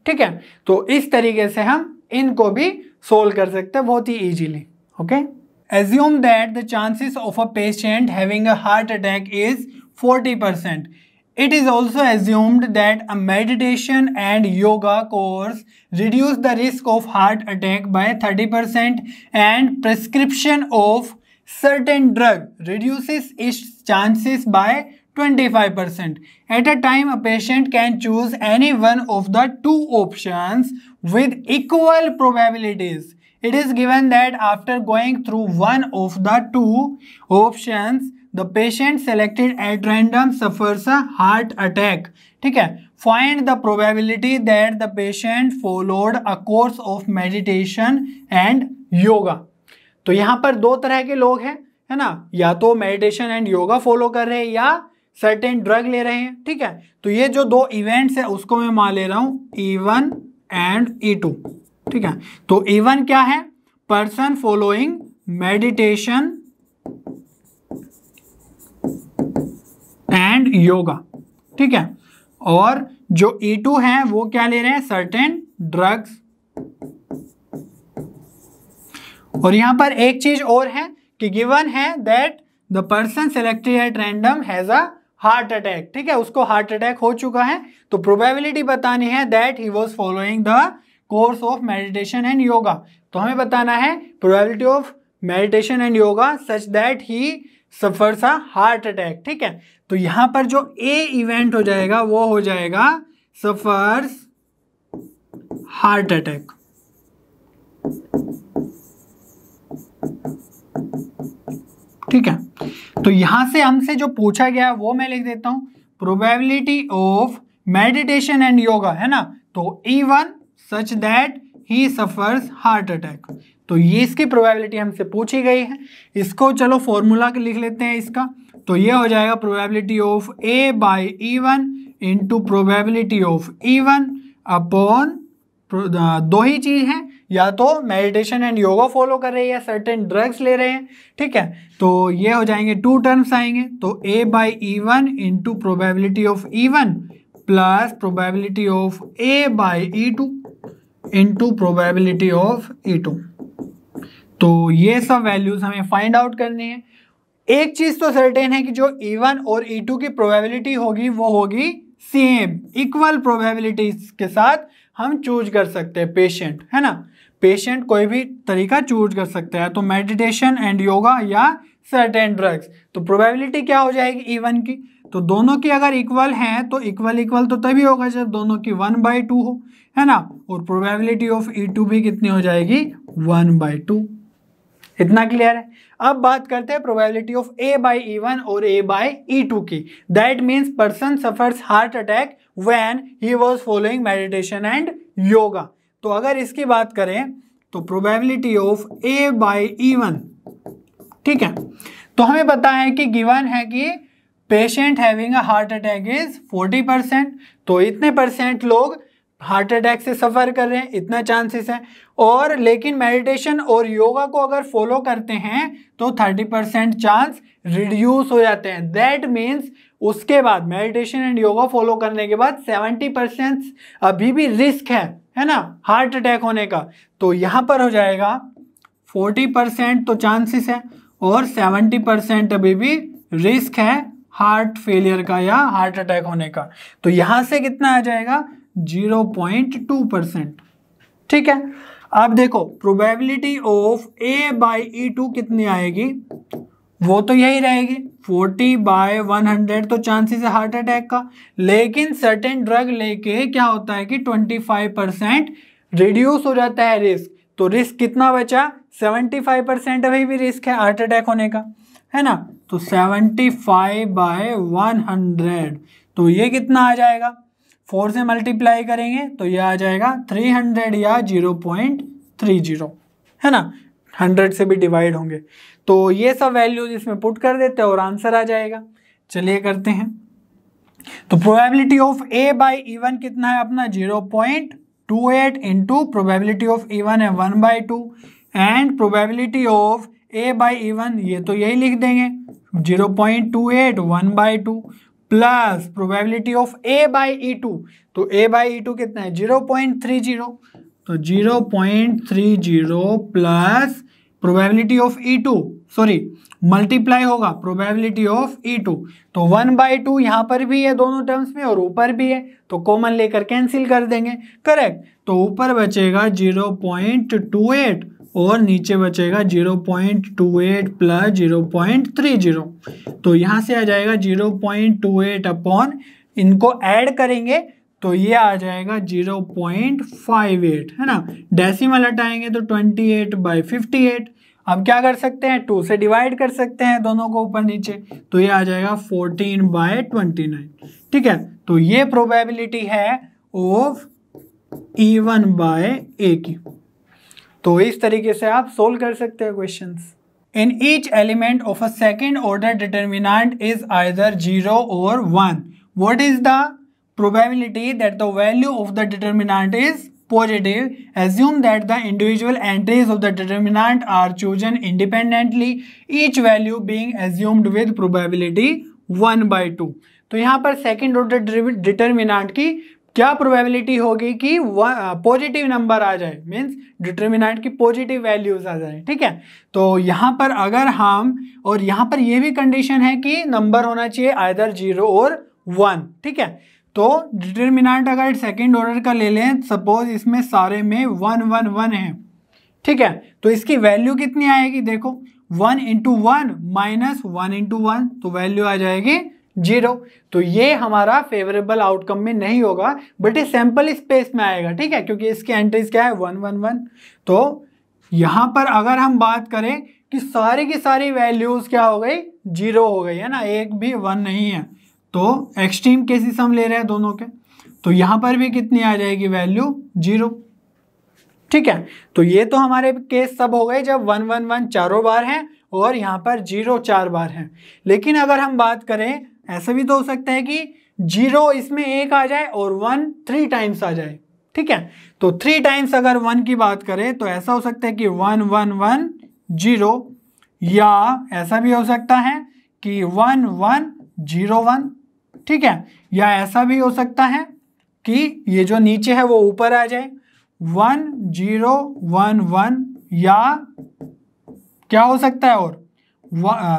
ठीक है? तो इस तरीके से हम इनको भी सोल्व कर सकते हैं बहुत ही easily okay Assume that the chances of a patient having a heart attack is 40%. It is also assumed that a meditation and yoga course reduce the risk of heart attack by 30% and prescription of certain drug reduces its chances by 25%. At a time, a patient can choose any one of the two options with equal probabilities. It is given that after going through one of the two option the patient selected at random suffer heart attack ठीक है? Find the probability that the patient followed a course of meditation and yoga तो यहाँ पर दो तरह के लोग हैं, है ना? या तो मेडिटेशन एंड योगा फॉलो कर रहे हैं या सर्टेन ड्रग ले रहे हैं, ठीक है? तो ये जो दो इवेंट्स है, उसको मैं मान ले रहा हूँ E one and E two ठीक है? तो ई वन क्या है? Person following meditation and yoga ठीक है? और जो ई टू है, वो क्या ले रहे हैं? सर्टेन ड्रग्स और यहाँ पर एक चीज़ और है कि गिवन है that the person selected at random has a heart attack ठीक है? उसको हार्ट अटैक हो चुका है। तो प्रोबेबिलिटी बतानी है that he was following the course of meditation and yoga तो हमें बताना है probability of meditation and yoga such that he suffers a heart attack ठीक है? तो यहाँ पर जो ए इवेंट हो जाएगा, वो हो जाएगा सफर्स हार्ट अटैक ठीक है? तो यहाँ से हमसे जो पूछा गया, वो मैं लिख देता हूँ probability of meditation and yoga है ना? तो E one such that he suffers heart attack तो ये इसकी प्रोबेबिलिटी हमसे पूछी गई है। इसको चलो फॉर्मूला लिख लेते हैं इसका। तो ये हो जाएगा probability of A by E one into probability of E one upon दो ही चीज़ है। या तो मेडिटेशन एंड योगा फॉलो कर रहे हैं या सर्टेन ड्रग्स ले रहे हैं। ठीक है? तो ये हो जाएँगे टू टर्म्स आएँगे। तो A by E one into probability of E one plus probability of A by E two into probability of E two तो ये सब वैल्यूज़ हमें फाइंड आउट करनी है। एक चीज़ तो सर्टेन है कि जो ई वन और ई टू की प्रोबेबिलिटी होगी, वो होगी सेम इक्वल प्रोबेबिलिटीज के साथ हम चूज़ कर सकते हैं पेशेंट है ना? पेशेंट कोई भी तरीका चूज़ कर सकता है तो मेडिटेशन एंड योगा या सर्टेन ड्रग्स तो प्रोबेबिलिटी क्या हो जाएगी ई वन की? तो दोनों की अगर इक्वल हैं तो इक्वल इक्वल तो तभी होगा जब दोनों की वन बाई टू हो, है ना? और प्रोबेबिलिटी ऑफ़ ई टू भी कितनी हो जाएगी? वन बाई टू इतना क्लियर है? अब बात करते हैं probability of A by E one और ए बाई ई टू की। That means person suffers heart attack when he was following meditation and yoga तो अगर इसकी बात करें तो probability of A by E one ठीक है? तो हमें पता है कि गिवन है कि patient having a heart attack is 40 percent तो इतने परसेंट लोग हार्ट अटैक से सफ़र कर रहे हैं, इतना चांसेस है। और लेकिन मेडिटेशन और योगा को अगर फॉलो करते हैं तो 30 परसेंट चांस रिड्यूस हो जाते हैं। दैट मीन्स उसके बाद मेडिटेशन एंड योगा फॉलो करने के बाद 70 परसेंट अभी भी रिस्क है है ना हार्ट अटैक होने का। तो यहाँ पर हो जाएगा 40 परसेंट तो चांसेस है और 70 परसेंट अभी भी रिस्क है। हार्ट फेलियर का या हार्ट अटैक होने का। तो यहाँ से कितना आ जाएगा? Zero point two percent. ठीक है? अब देखो probability of A by E two कितनी आएगी? वो तो यही रहेगी। फोर्टी बाय वन हंड्रेड तो चांसेस है हार्ट अटैक का। लेकिन सर्टेन ड्रग लेके क्या होता है कि ट्वेंटी फाइव परसेंट रिड्यूस हो जाता है रिस्क तो रिस्क कितना बचा? सेवेंटी फाइव परसेंट अभी भी रिस्क है हार्ट अटैक होने का। है ना? तो seventy five by one hundred. तो ये कितना आ जाएगा? फोर से मल्टीप्लाई करेंगे तो ये आ जाएगा थ्री हंड्रेड या ज़ीरो पॉइंट थ्री ज़ीरो। है ना? हंड्रेड से भी डिवाइड होंगे। तो ये सब वैल्यूज़ इसमें पुट कर देते हैं और आंसर आ जाएगा। चलिए करते हैं। तो probability of A by E one कितना है अपना? Zero point two eight into probability of E one है one by two and probability of A by E one ये तो यही लिख देंगे। Zero point two eight one by two plus probability of A by E two तो A by E two कितना है? Zero point three zero तो zero point three zero plus probability of E two sorry multiply होगा probability of E two तो one by two यहाँ पर भी है दोनों टर्म्स में और ऊपर भी है। तो कॉमन लेकर कैंसिल कर देंगे। करेक्ट तो ऊपर बचेगा ज़ीरो पॉइंट टू एट और नीचे बचेगा zero point two eight plus zero point three zero. तो यहाँ से आ जाएगा zero point two eight upon, इनको ऐड करेंगे तो ये आ जाएगा ज़ीरो पॉइंट फाइव एट, है ना? डेसिमल हटाएँगे तो twenty eight by fifty eight. अब क्या कर सकते हैं? टू से डिवाइड कर सकते हैं दोनों को ऊपर नीचे तो ये आ जाएगा फोर्टीन बाय ट्वेंटी नाइन। ठीक है? तो ये प्रोबेबिलिटी है ऑफ़ इवन बाय ए की। तो इस तरीके से आप सोल्व कर सकते हैं question in each element of a second order determinant is either zero or one what is the probability that the value of the determinant is positive assume that the individual entries of the determinant are chosen independently each value being assumed with probability one by two तो यहाँ पर second order determinant की क्या probability होगी कि positive number आ जाए? Means determinant की पॉजिटिव वैल्यूज़ आ जाए, ठीक है? तो यहाँ पर अगर हम, और यहाँ पर ये भी कंडीशन है कि नंबर होना चाहिए आइदर ज़ीरो और वन ठीक है? तो डिटर्मिनाट अगर सेकेंड ऑर्डर का ले लें सपोज़ इसमें सारे में वन वन वन है, ठीक है? तो इसकी वैल्यू कितनी आएगी? देखो one into one minus one into one तो वैल्यू आ जाएगी ज़ीरो तो ये हमारा फेवरेबल आउटकम में नहीं होगा बट ये सैंपल स्पेस में आएगा, ठीक है? क्योंकि इसकी एंट्रीज क्या है? वन वन वन तो यहाँ पर अगर हम बात करें कि सारी की सारी वैल्यूज़ क्या हो गई? ज़ीरो हो गई, है ना? एक भी वन नहीं है। तो एक्सट्रीम केसेस हम ले रहे हैं दोनों के? तो यहाँ पर भी कितनी आ जाएगी वैल्यू ज़ीरो ठीक है? तो ये तो हमारे केस सब हो गए जब वन वन वन चारों बार हैं और यहाँ पर ज़ीरो चार बार हैं। लेकिन अगर हम बात करें ऐसा भी तो हो सकता है कि ज़ीरो इसमें एक आ जाए और वन थ्री टाइम्स आ जाए, ठीक है? तो थ्री टाइम्स अगर वन की बात करें तो ऐसा हो सकता है कि वन वन वन, ज़ीरो, या ऐसा भी हो सकता है कि वन वन, ज़ीरो, वन, ठीक है? या ऐसा भी हो सकता है कि ये जो नीचे है, वो ऊपर आ जाए। वन, ज़ीरो, वन वन, या क्या हो सकता है और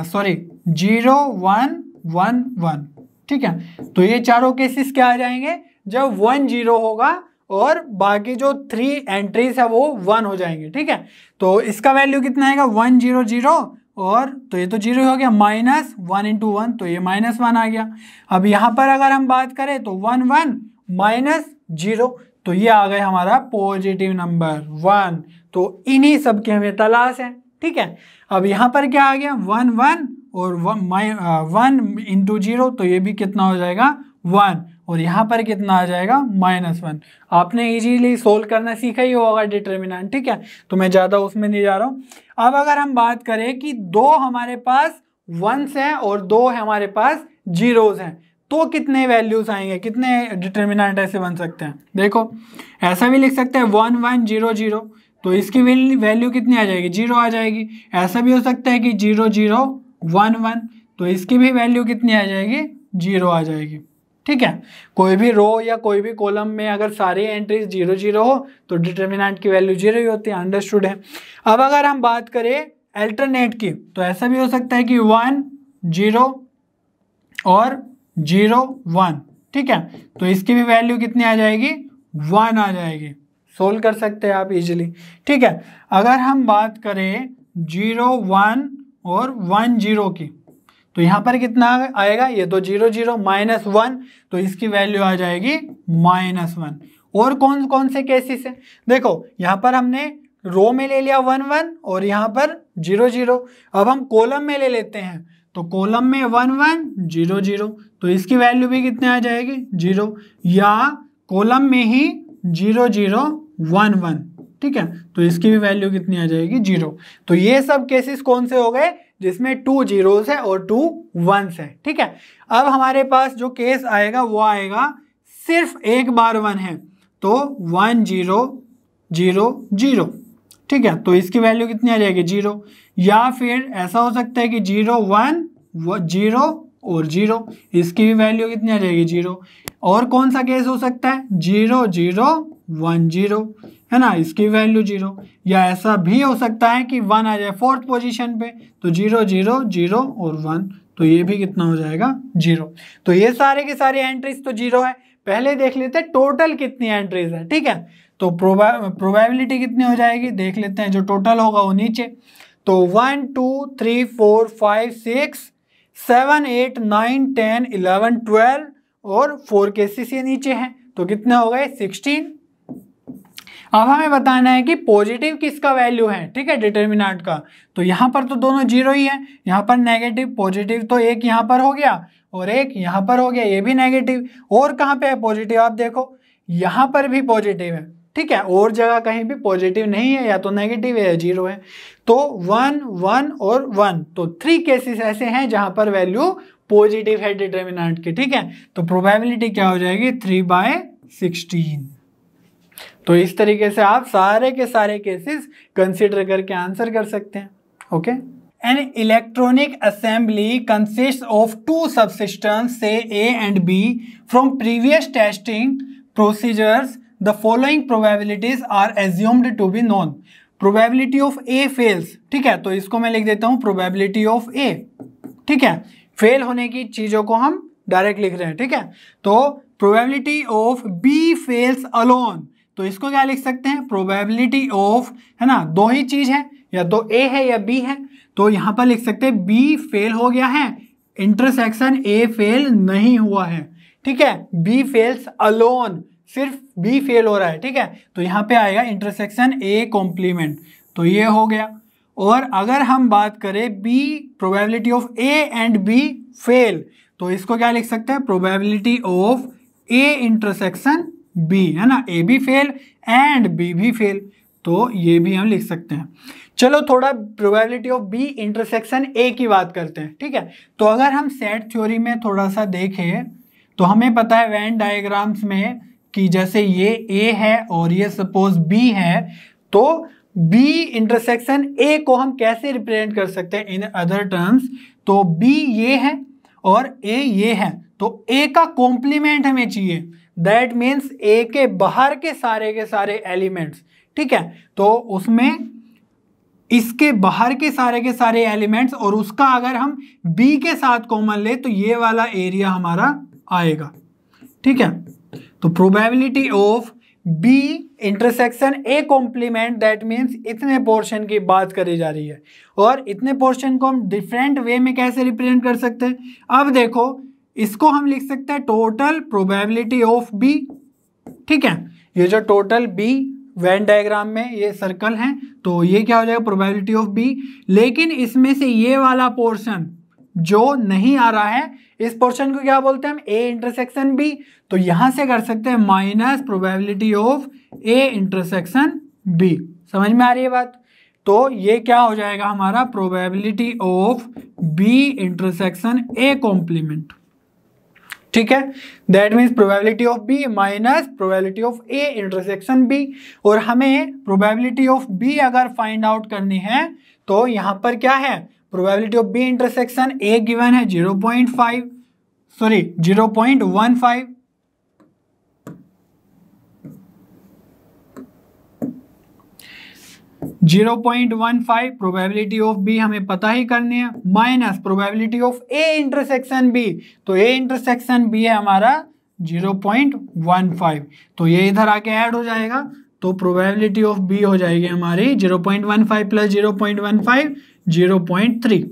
sorry zero, one one one. ठीक है? तो ये चारों केसेस क्या आ जाएँगे? जब वन ज़ीरो होगा और बाकी जो थ्री एंट्रीज है वो वन हो जाएँगे, ठीक है? तो इसका वैल्यू कितना आएगा? वन ज़ीरो ज़ीरो और तो ये तो ज़ीरो हो गया माइनस वन इंटू वन तो ये माइनस वन आ गया। अब यहाँ पर अगर हम बात करें तो वन वन माइनस ज़ीरो तो ये आ गए हमारा पॉजिटिव नंबर वन। तो इन्हीं सब की हमें तलाश है। ठीक है? अब यहाँ पर क्या आ गया? वन वन और वन इंटू ज़ीरो तो ये भी कितना हो जाएगा? वन और यहाँ पर कितना आ जाएगा? माइनस वन आपने इजीली सोल्व करना सीखा ही होगा डिटर्मिनेंट ठीक है? तो मैं ज़्यादा उसमें नहीं जा रहा हूँ। अब अगर हम बात करें कि दो हमारे पास वंस हैं और दो है हमारे पास जीरोज हैं तो कितने वैल्यूज़ आएँगे? कितने डिटर्मिनेंट ऐसे बन सकते हैं? देखो, ऐसा भी लिख सकते हैं वन वन ज़ीरो ज़ीरो तो इसकी वैल्यू कितनी आ जाएगी? ज़ीरो आ जाएगी। ऐसा भी हो सकता है कि ज़ीरो ज़ीरो वन वन तो इसकी भी वैल्यू कितनी आ जाएगी? ज़ीरो आ जाएगी। ठीक है? कोई भी रो या कोई भी कॉलम में अगर सारी एंट्रीज ज़ीरो ज़ीरो हो तो डिटर्मिनेंट की वैल्यू ज़ीरो ही होती है। अंडरस्टूड है? अब अगर हम बात करें अल्टरनेट की तो ऐसा भी हो सकता है कि वन ज़ीरो और ज़ीरो वन ठीक है? तो इसकी भी वैल्यू कितनी आ जाएगी? वन आ जाएगी। सोल्व कर सकते हैं आप इजीली ठीक है, अगर हम बात करें ज़ीरो वन और वन ज़ीरो की तो यहाँ पर कितना आएगा? ये तो ज़ीरो ज़ीरो माइनस वन तो इसकी वैल्यू आ जाएगी माइनस वन। और कौन कौन से केसेस है? देखो, यहाँ पर हमने रो में ले लिया वन वन और यहाँ पर ज़ीरो ज़ीरो। अब हम कॉलम में ले लेते हैं तो कॉलम में वन वन, ज़ीरो ज़ीरो तो इसकी वैल्यू भी कितने आ जाएगी? ज़ीरो। या कॉलम में ही ज़ीरो ज़ीरो वन वन, ठीक है? तो इसकी भी वैल्यू कितनी आ जाएगी? ज़ीरो तो ये सब केसेस कौन से हो गए? जिसमें टू जीरोस है और टू वंस है, ठीक है? अब हमारे पास जो केस आएगा, वो आएगा सिर्फ़ एक बार वन है। तो वन ज़ीरो ज़ीरो ज़ीरो ठीक है? तो इसकी वैल्यू कितनी आ जाएगी? ज़ीरो या फिर ऐसा हो सकता है कि ज़ीरो वन ज़ीरो और ज़ीरो इसकी भी वैल्यू कितनी आ जाएगी? ज़ीरो और कौन सा केस हो सकता है? ज़ीरो ज़ीरो वन ज़ीरो, है ना? इसकी वैल्यू ज़ीरो। या ऐसा भी हो सकता है कि वन आ जाए फोर्थ पोजीशन पे तो ज़ीरो ज़ीरो ज़ीरो और वन तो ये भी कितना हो जाएगा? ज़ीरो। तो ये सारे के सारे एंट्रीज तो ज़ीरो है। पहले देख लेते हैं टोटल कितनी एंट्रीज है, ठीक है? तो प्रोबा प्रोबेबिलिटी कितनी हो जाएगी? देख लेते हैं जो टोटल होगा वो नीचे। तो one two three four five six seven eight nine ten eleven twelve और फोर केसेस ये नीचे हैं। तो कितने हो गए? सिक्सटीन अब हमें बताना है कि पॉजिटिव किसका वैल्यू है? ठीक है डिटर्मिनाट का। तो यहाँ पर तो दोनों ज़ीरो ही है। यहाँ पर नेगेटिव पॉजिटिव तो एक यहाँ पर हो गया और एक यहाँ पर हो गया, ये भी नेगेटिव और कहाँ पे है पॉजिटिव आप देखो, यहाँ पर भी पॉजिटिव है। ठीक है, और जगह कहीं भी पॉजिटिव नहीं है, या तो नेगेटिव है या ज़ीरो है। तो वन वन और वन तो थ्री केसेस ऐसे हैं जहाँ पर वैल्यू पॉजिटिव है डिटर्मिनेंट की। ठीक है तो प्रोबेबिलिटी क्या हो जाएगी? थ्री बाय सिक्सटीन तो इस तरीके से आप सारे के सारे केसेस कंसिडर करके आंसर कर सकते हैं okay an electronic assembly consist of two subsystems say A and B from previous testing procedures the following probabilities are assumed to be known probability of A fails ठीक है? तो इसको मैं लिख देता हूँ प्रोबेबिलिटी ऑफ़ ए ठीक है? फेल होने की चीज़ों को हम डायरेक्ट लिख रहे हैं, ठीक है? तो probability of B fails alone तो इसको क्या लिख सकते हैं? प्रोबेबिलिटी ऑफ़ है ना? दो ही चीज़ है, या तो ए है या बी है। तो यहाँ पर लिख सकते हैं बी फेल हो गया है इंटरसेक्शन ए फेल नहीं हुआ है। ठीक है? बी फेल्स अलोन सिर्फ़ बी फेल हो रहा है, ठीक है? तो यहाँ पे आएगा इंटरसेक्शन ए कॉम्प्लीमेंट तो ये हो गया। और अगर हम बात करें B probability of A and B fail तो इसको क्या लिख सकते हैं? Probability of A intersection B है ना? ए भी फेल एंड बी भी फेल तो ये भी हम लिख सकते हैं। चलो थोड़ा probability of B intersection A की बात करते हैं, ठीक है? तो अगर हम सेट थ्योरी में थोड़ा सा देखें तो हमें पता है वैन डायग्राम्स में कि जैसे ये ए है और ये सपोज़ बी है तो बी इंटरसेक्शन ए को हम कैसे रिप्रेजेंट कर सकते हैं इन अदर टर्म्स तो बी ये है और ए ये है। तो ए का कॉम्प्लीमेंट हमें चाहिए। दैट मीन्स ए के बाहर के सारे के सारे एलिमेंट्स ठीक है? तो उसमें इसके बाहर के सारे के सारे एलिमेंट्स और उसका अगर हम बी के साथ कॉमन ले तो ये वाला एरिया हमारा आएगा, ठीक है? तो probability of B intersection A complement that means इतने पोर्शन की बात करी जा रही है। और इतने पोर्शन को हम डिफरेंट वे में कैसे रिप्रेजेंट कर सकते हैं? अब देखो इसको हम लिख सकते हैं टोटल प्रोबेबिलिटी ऑफ़ बी ठीक है? ये जो टोटल बी वैन डायग्राम में ये सर्कल है तो ये क्या हो जाएगा प्रोबेबिलिटी ऑफ़ बी लेकिन इसमें से ये वाला पोर्शन जो नहीं आ रहा है, इस पोर्शन को क्या बोलते हैं हम? ए इंटरसेक्शन बी तो यहाँ से कर सकते हैं minus probability of A intersection B समझ में आ रही है बात? तो ये क्या हो जाएगा हमारा probability of B intersection A complement ठीक है? That means probability of B minus probability of A intersection B और हमें प्रोबेबिलिटी ऑफ़ बी अगर फाइंड आउट करनी है तो यहाँ पर क्या है? Probability of B intersection A given है zero point five sorry zero point one five 0.15 probability of B हमें पता ही करनी है minus probability of A intersection B तो ए इंटरसेक्शन बी है हमारा 0.15 तो ये इधर आके ऐड हो जाएगा तो प्रोबेबिलिटी ऑफ़ बी हो जाएगी हमारी 0.15 प्लस 0.15 0.3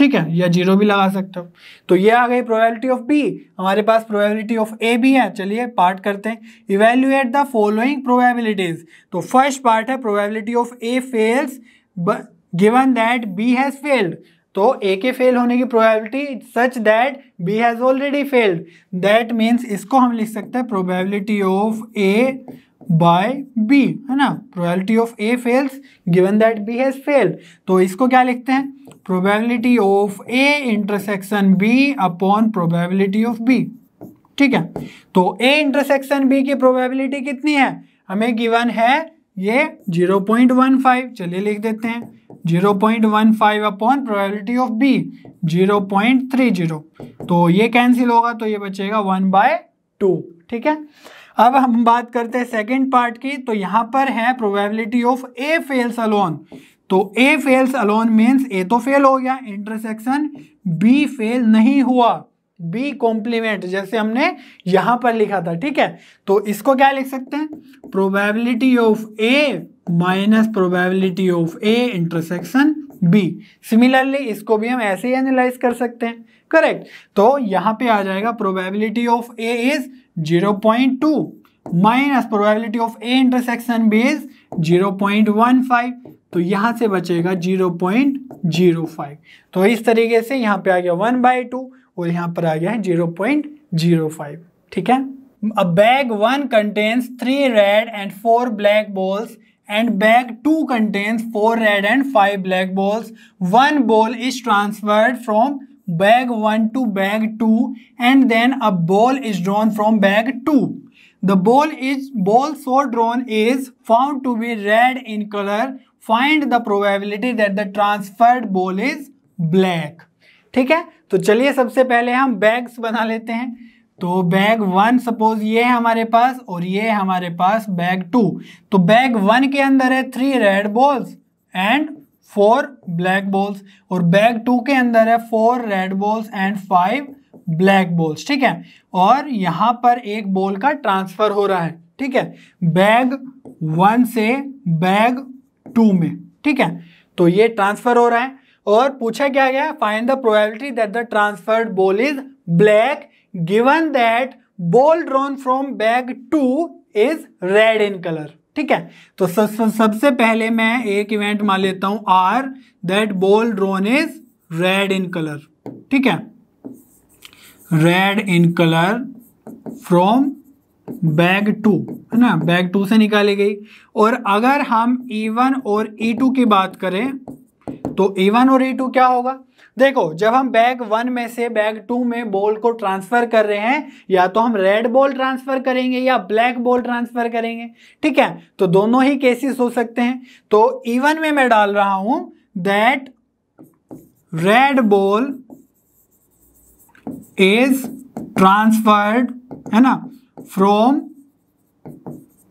ठीक है? या ज़ीरो भी लगा सकते हो। तो ये आ गई प्रोबेबिलिटी ऑफ़ बी हमारे पास प्रोबेबिलिटी ऑफ़ ए भी है। चलिए पार्ट करते हैं। इवेल्युएट द फॉलोइंग प्रोबेबिलिटीज तो फ़र्स्ट पार्ट है probability of A fails given that B has failed तो ए के फेल होने की probability such that B has already failed that means इसको हम लिख सकते हैं probability of A by B है ना? Probability of A fails given that B has failed तो इसको क्या लिखते हैं? Probability of A intersection B upon probability of B ठीक है? तो ए इंटरसेक्शन बी की प्रोबेबिलिटी कितनी है? हमें गिवन है ये 0.15 चलिए लिख देते हैं। 0.15 अपॉन प्रोबेबिलिटी ऑफ़ बी 0.30 तो ये कैंसिल होगा तो ये बचेगा वन बाय टू ठीक है? अब हम बात करते हैं सेकेंड पार्ट की। तो यहाँ पर है probability of a fails alone तो a fails alone means a तो फेल हो गया इंटरसेक्शन बी फेल नहीं हुआ। बी कॉम्प्लीमेंट जैसे हमने यहाँ पर लिखा था, ठीक है? तो इसको क्या लिख सकते हैं? Probability of A minus probability of A intersection B similarly इसको भी हम ऐसे ही एनालाइज कर सकते हैं। करेक्ट तो यहाँ पे आ जाएगा probability of A is zero point two minus probability of A intersection B is zero point one five तो यहाँ से बचेगा 0.05 तो इस तरीके से यहाँ पे आ गया 1 बाई टू और यहाँ पर आ गया है ज़ीरो ठीक है? A bag one contains three red and four black balls and bag two contains four red and five black balls one ball is transferred from bag one to bag two and then a ball is drawn from bag two. The ball is ball so drawn is found to be red in colour find the probability that the transferred ball is black ठीक है? तो चलिए सबसे पहले हम bags बना लेते हैं। तो बैग वन सपोज़ ये है हमारे पास और ये है हमारे पास बैग टू तो बैग वन के अंदर है three red balls and four black balls और बैग टू के अंदर है four red balls and five black balls ठीक है? और यहाँ पर एक बॉल का ट्रांसफ़र हो रहा है। ठीक है? बैग वन से बैग टू में, ठीक है? तो ये ट्रांसफ़र हो रहा है और पूछा क्या गया? Find the probability that the transferred ball is black given that ball drawn from bag two is red in colour ठीक है? तो सबसे पहले मैं एक इवेंट मान लेता हूँ R that ball drawn is red in colour ठीक है? Red in colour from bag two, है ना? बैग टू से निकाली गई। और अगर हम ई e वन और ई e टू की बात करें तो ई e वन और ई टू क्या होगा? देखो, जब हम बैग वन में से बैग टू में बॉल को ट्रांसफ़र कर रहे हैं, या तो हम रेड बॉल ट्रांसफ़र करेंगे या ब्लैक बॉल ट्रांसफ़र करेंगे, ठीक है? तो दोनों ही केसेस हो सकते हैं। तो इवन में मैं डाल रहा हूँ that red ball is transferred है ना? From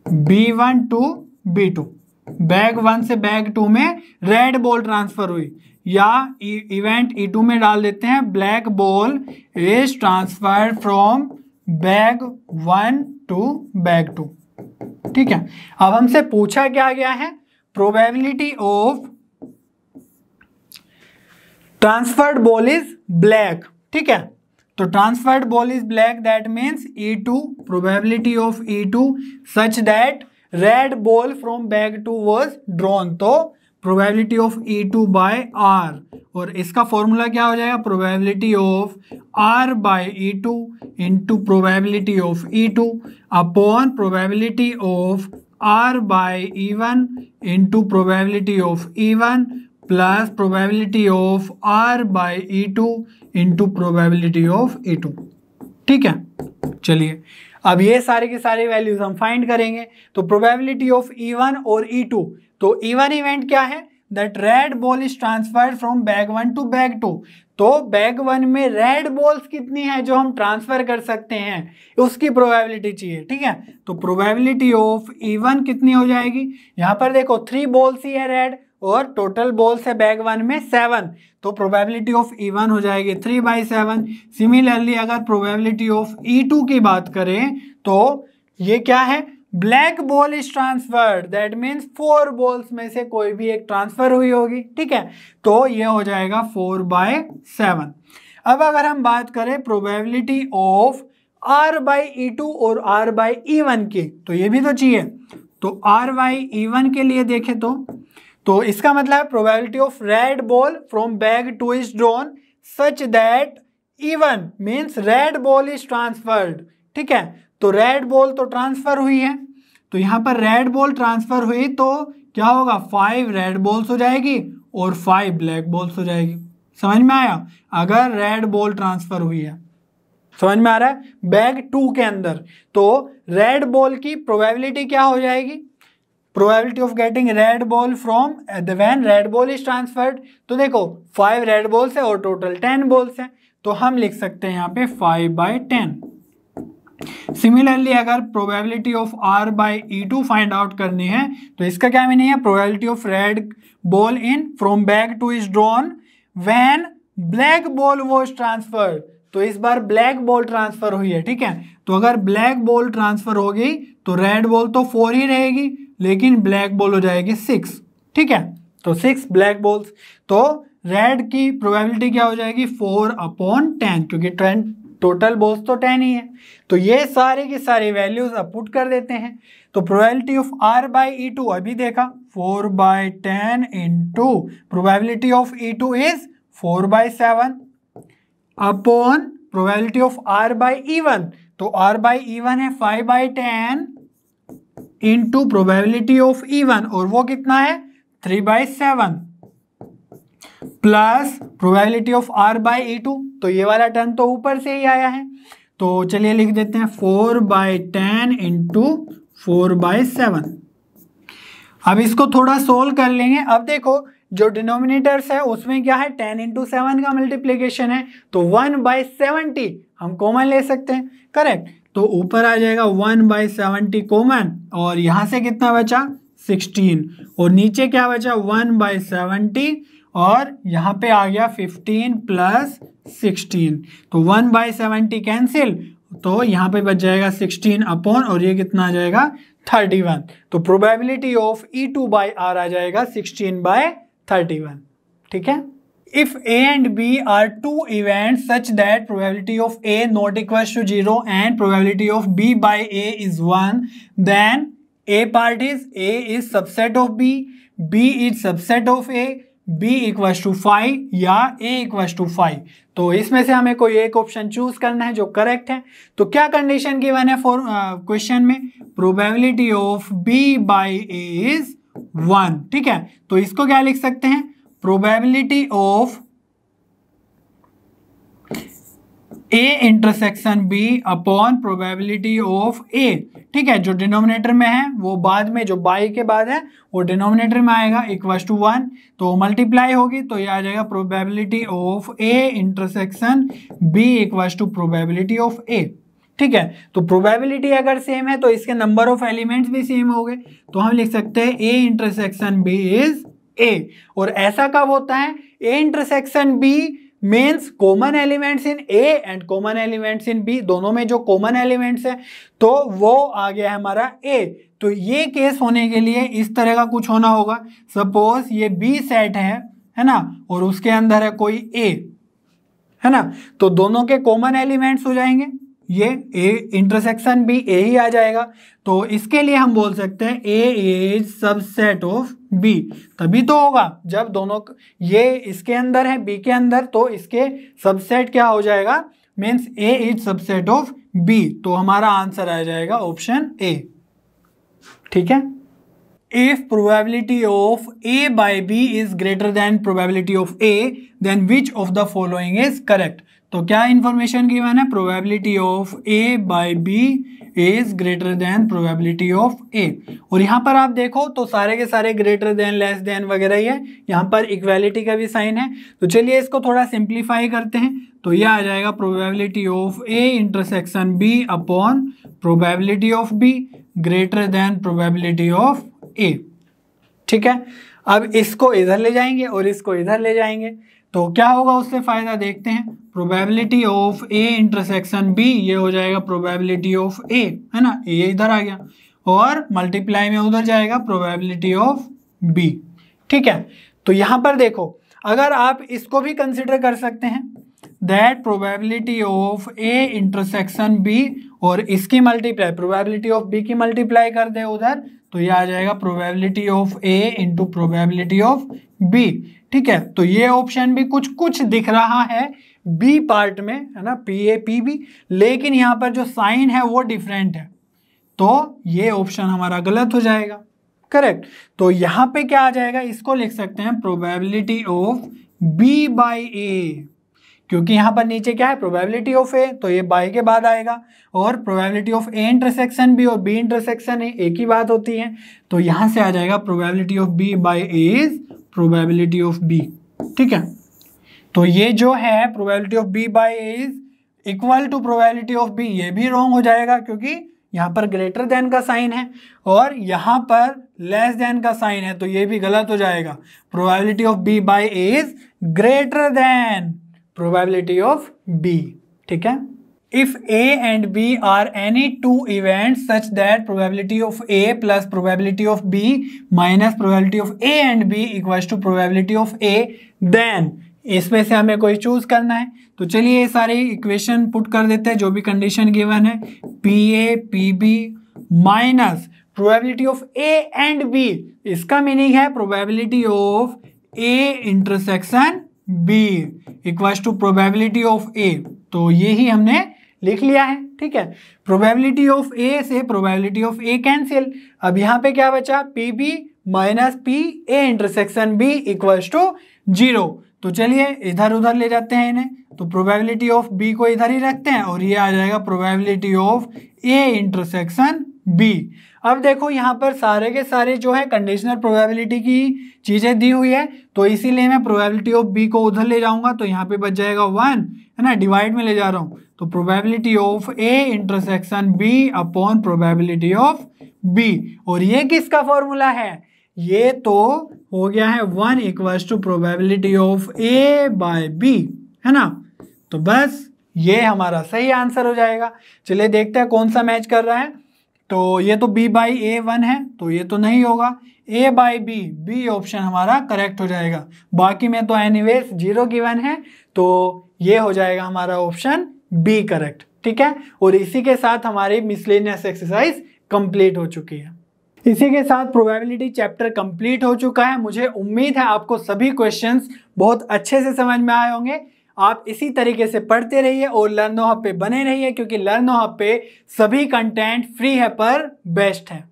B one to B two bag one से बैग टू में रेड बॉल ट्रांसफ़र हुई। या इवेंट ई टू में डाल देते हैं। Black ball is transfer from bag one to bag two ठीक है? अब हमसे पूछा क्या गया है? Probability of transferred ball is black ठीक है? तो transferred ball is black that means E two probability of E two such that red ball from bag two was drawn तो probability of E two by R और इसका formula क्या हो जाएगा? Probability of R by E two into probability of E two upon probability of R by E one into probability of E one plus probability of R by E two into probability of E two ठीक है? चलिए। अब ये सारे के सारे values हम find करेंगे। तो प्रोबेबिलिटी ऑफ़ ई वन और ई टू तो ई वन इवेंट क्या है? That red ball is transferred from bag one to bag two तो बैग वन में रेड बॉल्स कितनी है जो हम ट्रांसफ़र कर सकते हैं? उसकी प्रोबेबिलिटी चाहिए, ठीक है? तो प्रोबेबिलिटी ऑफ़ ई वन कितनी हो जाएगी? यहाँ पर देखो थ्री बॉल्स ही है रेड और टोटल बॉल्स है बैग वन में सेवन तो प्रोबेबिलिटी ऑफ़ ई वन हो जाएगी थ्री बाई सेवन सिमिलरली अगर प्रोबेबिलिटी ऑफ़ ई टू की बात करें तो ये क्या है? Black ball is transferred that means four balls में से कोई भी एक ट्रांसफ़र हुई होगी, ठीक है? तो ये हो जाएगा फोर बाय सेवन अब अगर हम बात करें probability of R by E two और आर बाई ई वन की तो ये भी तो चाहिए। तो आर बाई ई वन के लिए देखें तो तो इसका मतलब है probability of red ball from bag two is drawn such that E one means red ball is transferred ठीक है? तो रेड बॉल तो ट्रांसफ़र हुई है। तो यहाँ पर रेड बॉल ट्रांसफ़र हुई तो क्या होगा? फाइव रेड बॉल्स हो जाएगी और फाइव ब्लैक बॉल्स हो जाएगी। समझ में आया? अगर रेड बॉल ट्रांसफ़र हुई है। समझ में आ रहा है? बैग टू के अंदर। तो रेड बॉल की प्रोबेबिलिटी क्या हो जाएगी? Probability of getting red ball from the when red ball is transferred तो देखो फाइव रेड बॉल्स है और टोटल टेन बॉल्स है तो हम लिख सकते हैं यहाँ पे फाइव बाई टेन सिमिलरली अगर probability of R by E two find out करनी है तो इसका क्या मीनिंग है? Probability of red ball in from bag two is drawn when black ball was transferred तो इस बार ब्लैक बॉल ट्रांसफ़र हुई है, ठीक है? तो अगर ब्लैक बॉल ट्रांसफ़र हो गई तो रेड बॉल तो फोर ही रहेगी लेकिन ब्लैक बॉल हो जाएगी सिक्स, ठीक है? तो सिक्स ब्लैक बॉल्स तो रेड की प्रोबेबिलिटी क्या हो जाएगी? फोर अपॉन टेन, क्योंकि टेन, टोटल बॉल्स तो टेन ही है। तो ये सारे की सारी वैल्यूज़ अब पुट कर देते हैं। तो probability of R by E two, अभी देखा, four by ten into probability of E two is four by seven upon probability of R by E one तो आर बाई इवन है, five by ten into probability of E one और वो कितना है? Three by seven plus probability of R by E two तो ये वाला term तो ऊपर से ही आया है। तो चलिए लिख देते हैं four by ten into four by seven अब इसको थोड़ा सोल्व कर लेंगे। अब देखो, जो डिनोमिनेटर्स है, उसमें क्या है? टेन इंटू सेवन का मल्टीप्लीकेशन है। तो वन बाई सेवेंटी हम कॉमन ले सकते हैं। करेक्ट तो ऊपर आ जाएगा वन बाई सेवेंटी कॉमन, और यहाँ से कितना बचा? सिक्सटीन। और नीचे क्या बचा? वन बाई सेवेंटी, और यहाँ पे आ गया फिफ्टीन प्लस सिक्सटीन। तो वन बाई सेवेंटी कैंसिल तो यहाँ पे बच जाएगा सिक्सटीन अपॉन, और ये कितना आ जाएगा? Thirty one. तो probability of E two by R आ जाएगा सिक्सटीन बाय थर्टी वन। ठीक है? If A and B are two event such that probability of A not equal to zero and probability of B by A is one then A part is A is subset of B B is subset of A B equal to five या A इक्व to five तो इसमें से हमें कोई एक option choose करना है जो करेक्ट है। तो क्या कंडीशन गिवन है फॉर क्वेश्चन में? Probability of B by A is one ठीक है? तो इसको क्या लिख सकते हैं? Probability of A intersection B upon probability of A ठीक है, जो डिनोमिनेटर में है, वो बाद में, जो बाई के बाद है, वो डिनोमिनेटर में आएगा इक्वस टू वन तो मल्टीप्लाई होगी तो ये आ जाएगा probability of A intersection B equals to probability of A ठीक है तो प्रोबेबिलिटी अगर सेम है तो इसके नंबर ऑफ़ एलिमेंट्स भी सेम हो गए तो हम लिख सकते हैं A intersection B is A और ऐसा कब होता है? A intersection B means common elements in A and common elements in B दोनों में जो कॉमन एलिमेंट्स है तो वो आ गया हमारा ए तो ये केस होने के लिए इस तरह का कुछ होना होगा। सपोज़ ये बी सेट है है ना? और उसके अंदर है कोई ए है ना? तो दोनों के कॉमन एलिमेंट्स हो जाएँगे। ये ए इंटरसेक्शन भी ए ही आ जाएगा। तो इसके लिए हम बोल सकते हैं A is subset of B तभी तो होगा, जब दोनों ये इसके अंदर है बी के अंदर तो इसके सबसेट क्या हो जाएगा? Means A is subset of B तो हमारा आंसर आ जाएगा ऑप्शन ए ठीक है? If probability of A by B is greater than probability of A then which of the following is correct तो क्या इंफॉर्मेशन गिवन है? Probability of A by B is greater than probability of A और यहाँ पर आप देखो तो सारे के सारे ग्रेटर देन लेस देन वगैरह ही है। यहाँ पर इक्वेलिटी का भी साइन है। तो चलिए इसको थोड़ा सिंप्लीफाई करते हैं। तो यह आ जाएगा probability of A intersection B upon probability of B greater than probability of A ठीक है? अब इसको इधर ले जाएँगे और इसको इधर ले जाएँगे। तो क्या होगा उससे फ़ायदा देखते हैं। Probability of A intersection B ये हो जाएगा प्रोबेबिलिटी ऑफ़ ए है ना? ए इधर आ गया। और मल्टीप्लाई में उधर जाएगा प्रोबेबिलिटी ऑफ़ बी ठीक है? तो यहाँ पर देखो, अगर आप इसको भी कंसिडर कर सकते हैं that probability of A intersection B और इसकी मल्टीप्लाई प्रोबेबिलिटी ऑफ़ बी की मल्टीप्लाई कर दे उधर तो ये आ जाएगा probability of A into probability of B ठीक है? तो ये ऑप्शन भी कुछ कुछ दिख रहा है बी पार्ट में, है ना? पी ए पी बी लेकिन यहाँ पर जो साइन है वो डिफरेंट है। तो ये ऑप्शन हमारा गलत हो जाएगा। करेक्ट तो यहाँ पे क्या आ जाएगा? इसको लिख सकते हैं probability of B by A क्योंकि यहाँ पर नीचे क्या है? प्रोबेबिलिटी ऑफ़ ए तो ये बाई के बाद आएगा। और probability of A intersection B और बी इंटरसेक्शन ए एक ही बात होती है। तो यहाँ से आ जाएगा probability of B by A is probability of B ठीक है? तो ये जो है probability of B by A is equal to probability of B ये भी रॉन्ग हो जाएगा क्योंकि यहाँ पर ग्रेटर देन का साइन है और यहाँ पर लेस देन का साइन है तो ये भी गलत हो जाएगा। Probability of B by A is greater than probability of B ठीक है? If A and B are any two event such that probability of A plus probability of B minus probability of A and B equal to probability of A then इसमें से हमें कोई choose करना है। तो चलिए ये सारे इक्वेशन पुट कर देते हैं, जो भी कंडीशन गिवन है। P A P B minus probability of A and B इसका मीनिंग है probability of A intersection B equal to probability of A तो ये ही हमने लिख लिया है, ठीक है? प्रोबेबिलिटी ऑफ़ ए से प्रोबेबिलिटी ऑफ़ ए कैंसिल अब यहाँ पे क्या बचा? P B minus P A intersection B equal to zero तो चलिए, इधर उधर ले जाते हैं इन्हें। तो प्रोबेबिलिटी ऑफ़ बी को इधर ही रखते हैं और ये आ जाएगा probability of A intersection B. अब देखो यहाँ पर सारे के सारे जो है कंडीशनल प्रोबेबिलिटी की चीज़ें दी हुई है तो इसीलिए मैं प्रोबेबिलिटी ऑफ़ बी को उधर ले जाऊँगा तो यहाँ पे बच जाएगा वन है ना? डिवाइड में ले जा रहा हूँ। तो probability of A intersection B upon probability of B और ये किसका फॉर्मूला है? ये तो हो गया है one equals to probability of A by B है ना? तो बस ये हमारा सही आंसर हो जाएगा। चलिए देखते हैं कौन सा मैच कर रहा है। तो ये तो बी बाई ए वन है तो ये तो नहीं होगा। A by B B option हमारा करेक्ट हो जाएगा। बाकी में तो एनीवेज ज़ीरो गिवन है तो ये हो जाएगा हमारा ऑप्शन बी करेक्ट ठीक है? और इसी के साथ हमारी मिसलेनियस एक्सरसाइज कंप्लीट हो चुकी है। इसी के साथ प्रोबेबिलिटी चैप्टर कंप्लीट हो चुका है। मुझे उम्मीद है आपको सभी क्वेश्चंस बहुत अच्छे से समझ में आए होंगे। आप इसी तरीके से पढ़ते रहिए और लर्नो हब पे बने रहिए, क्योंकि लर्नो हब पे सभी कंटेंट फ्री है पर बेस्ट है।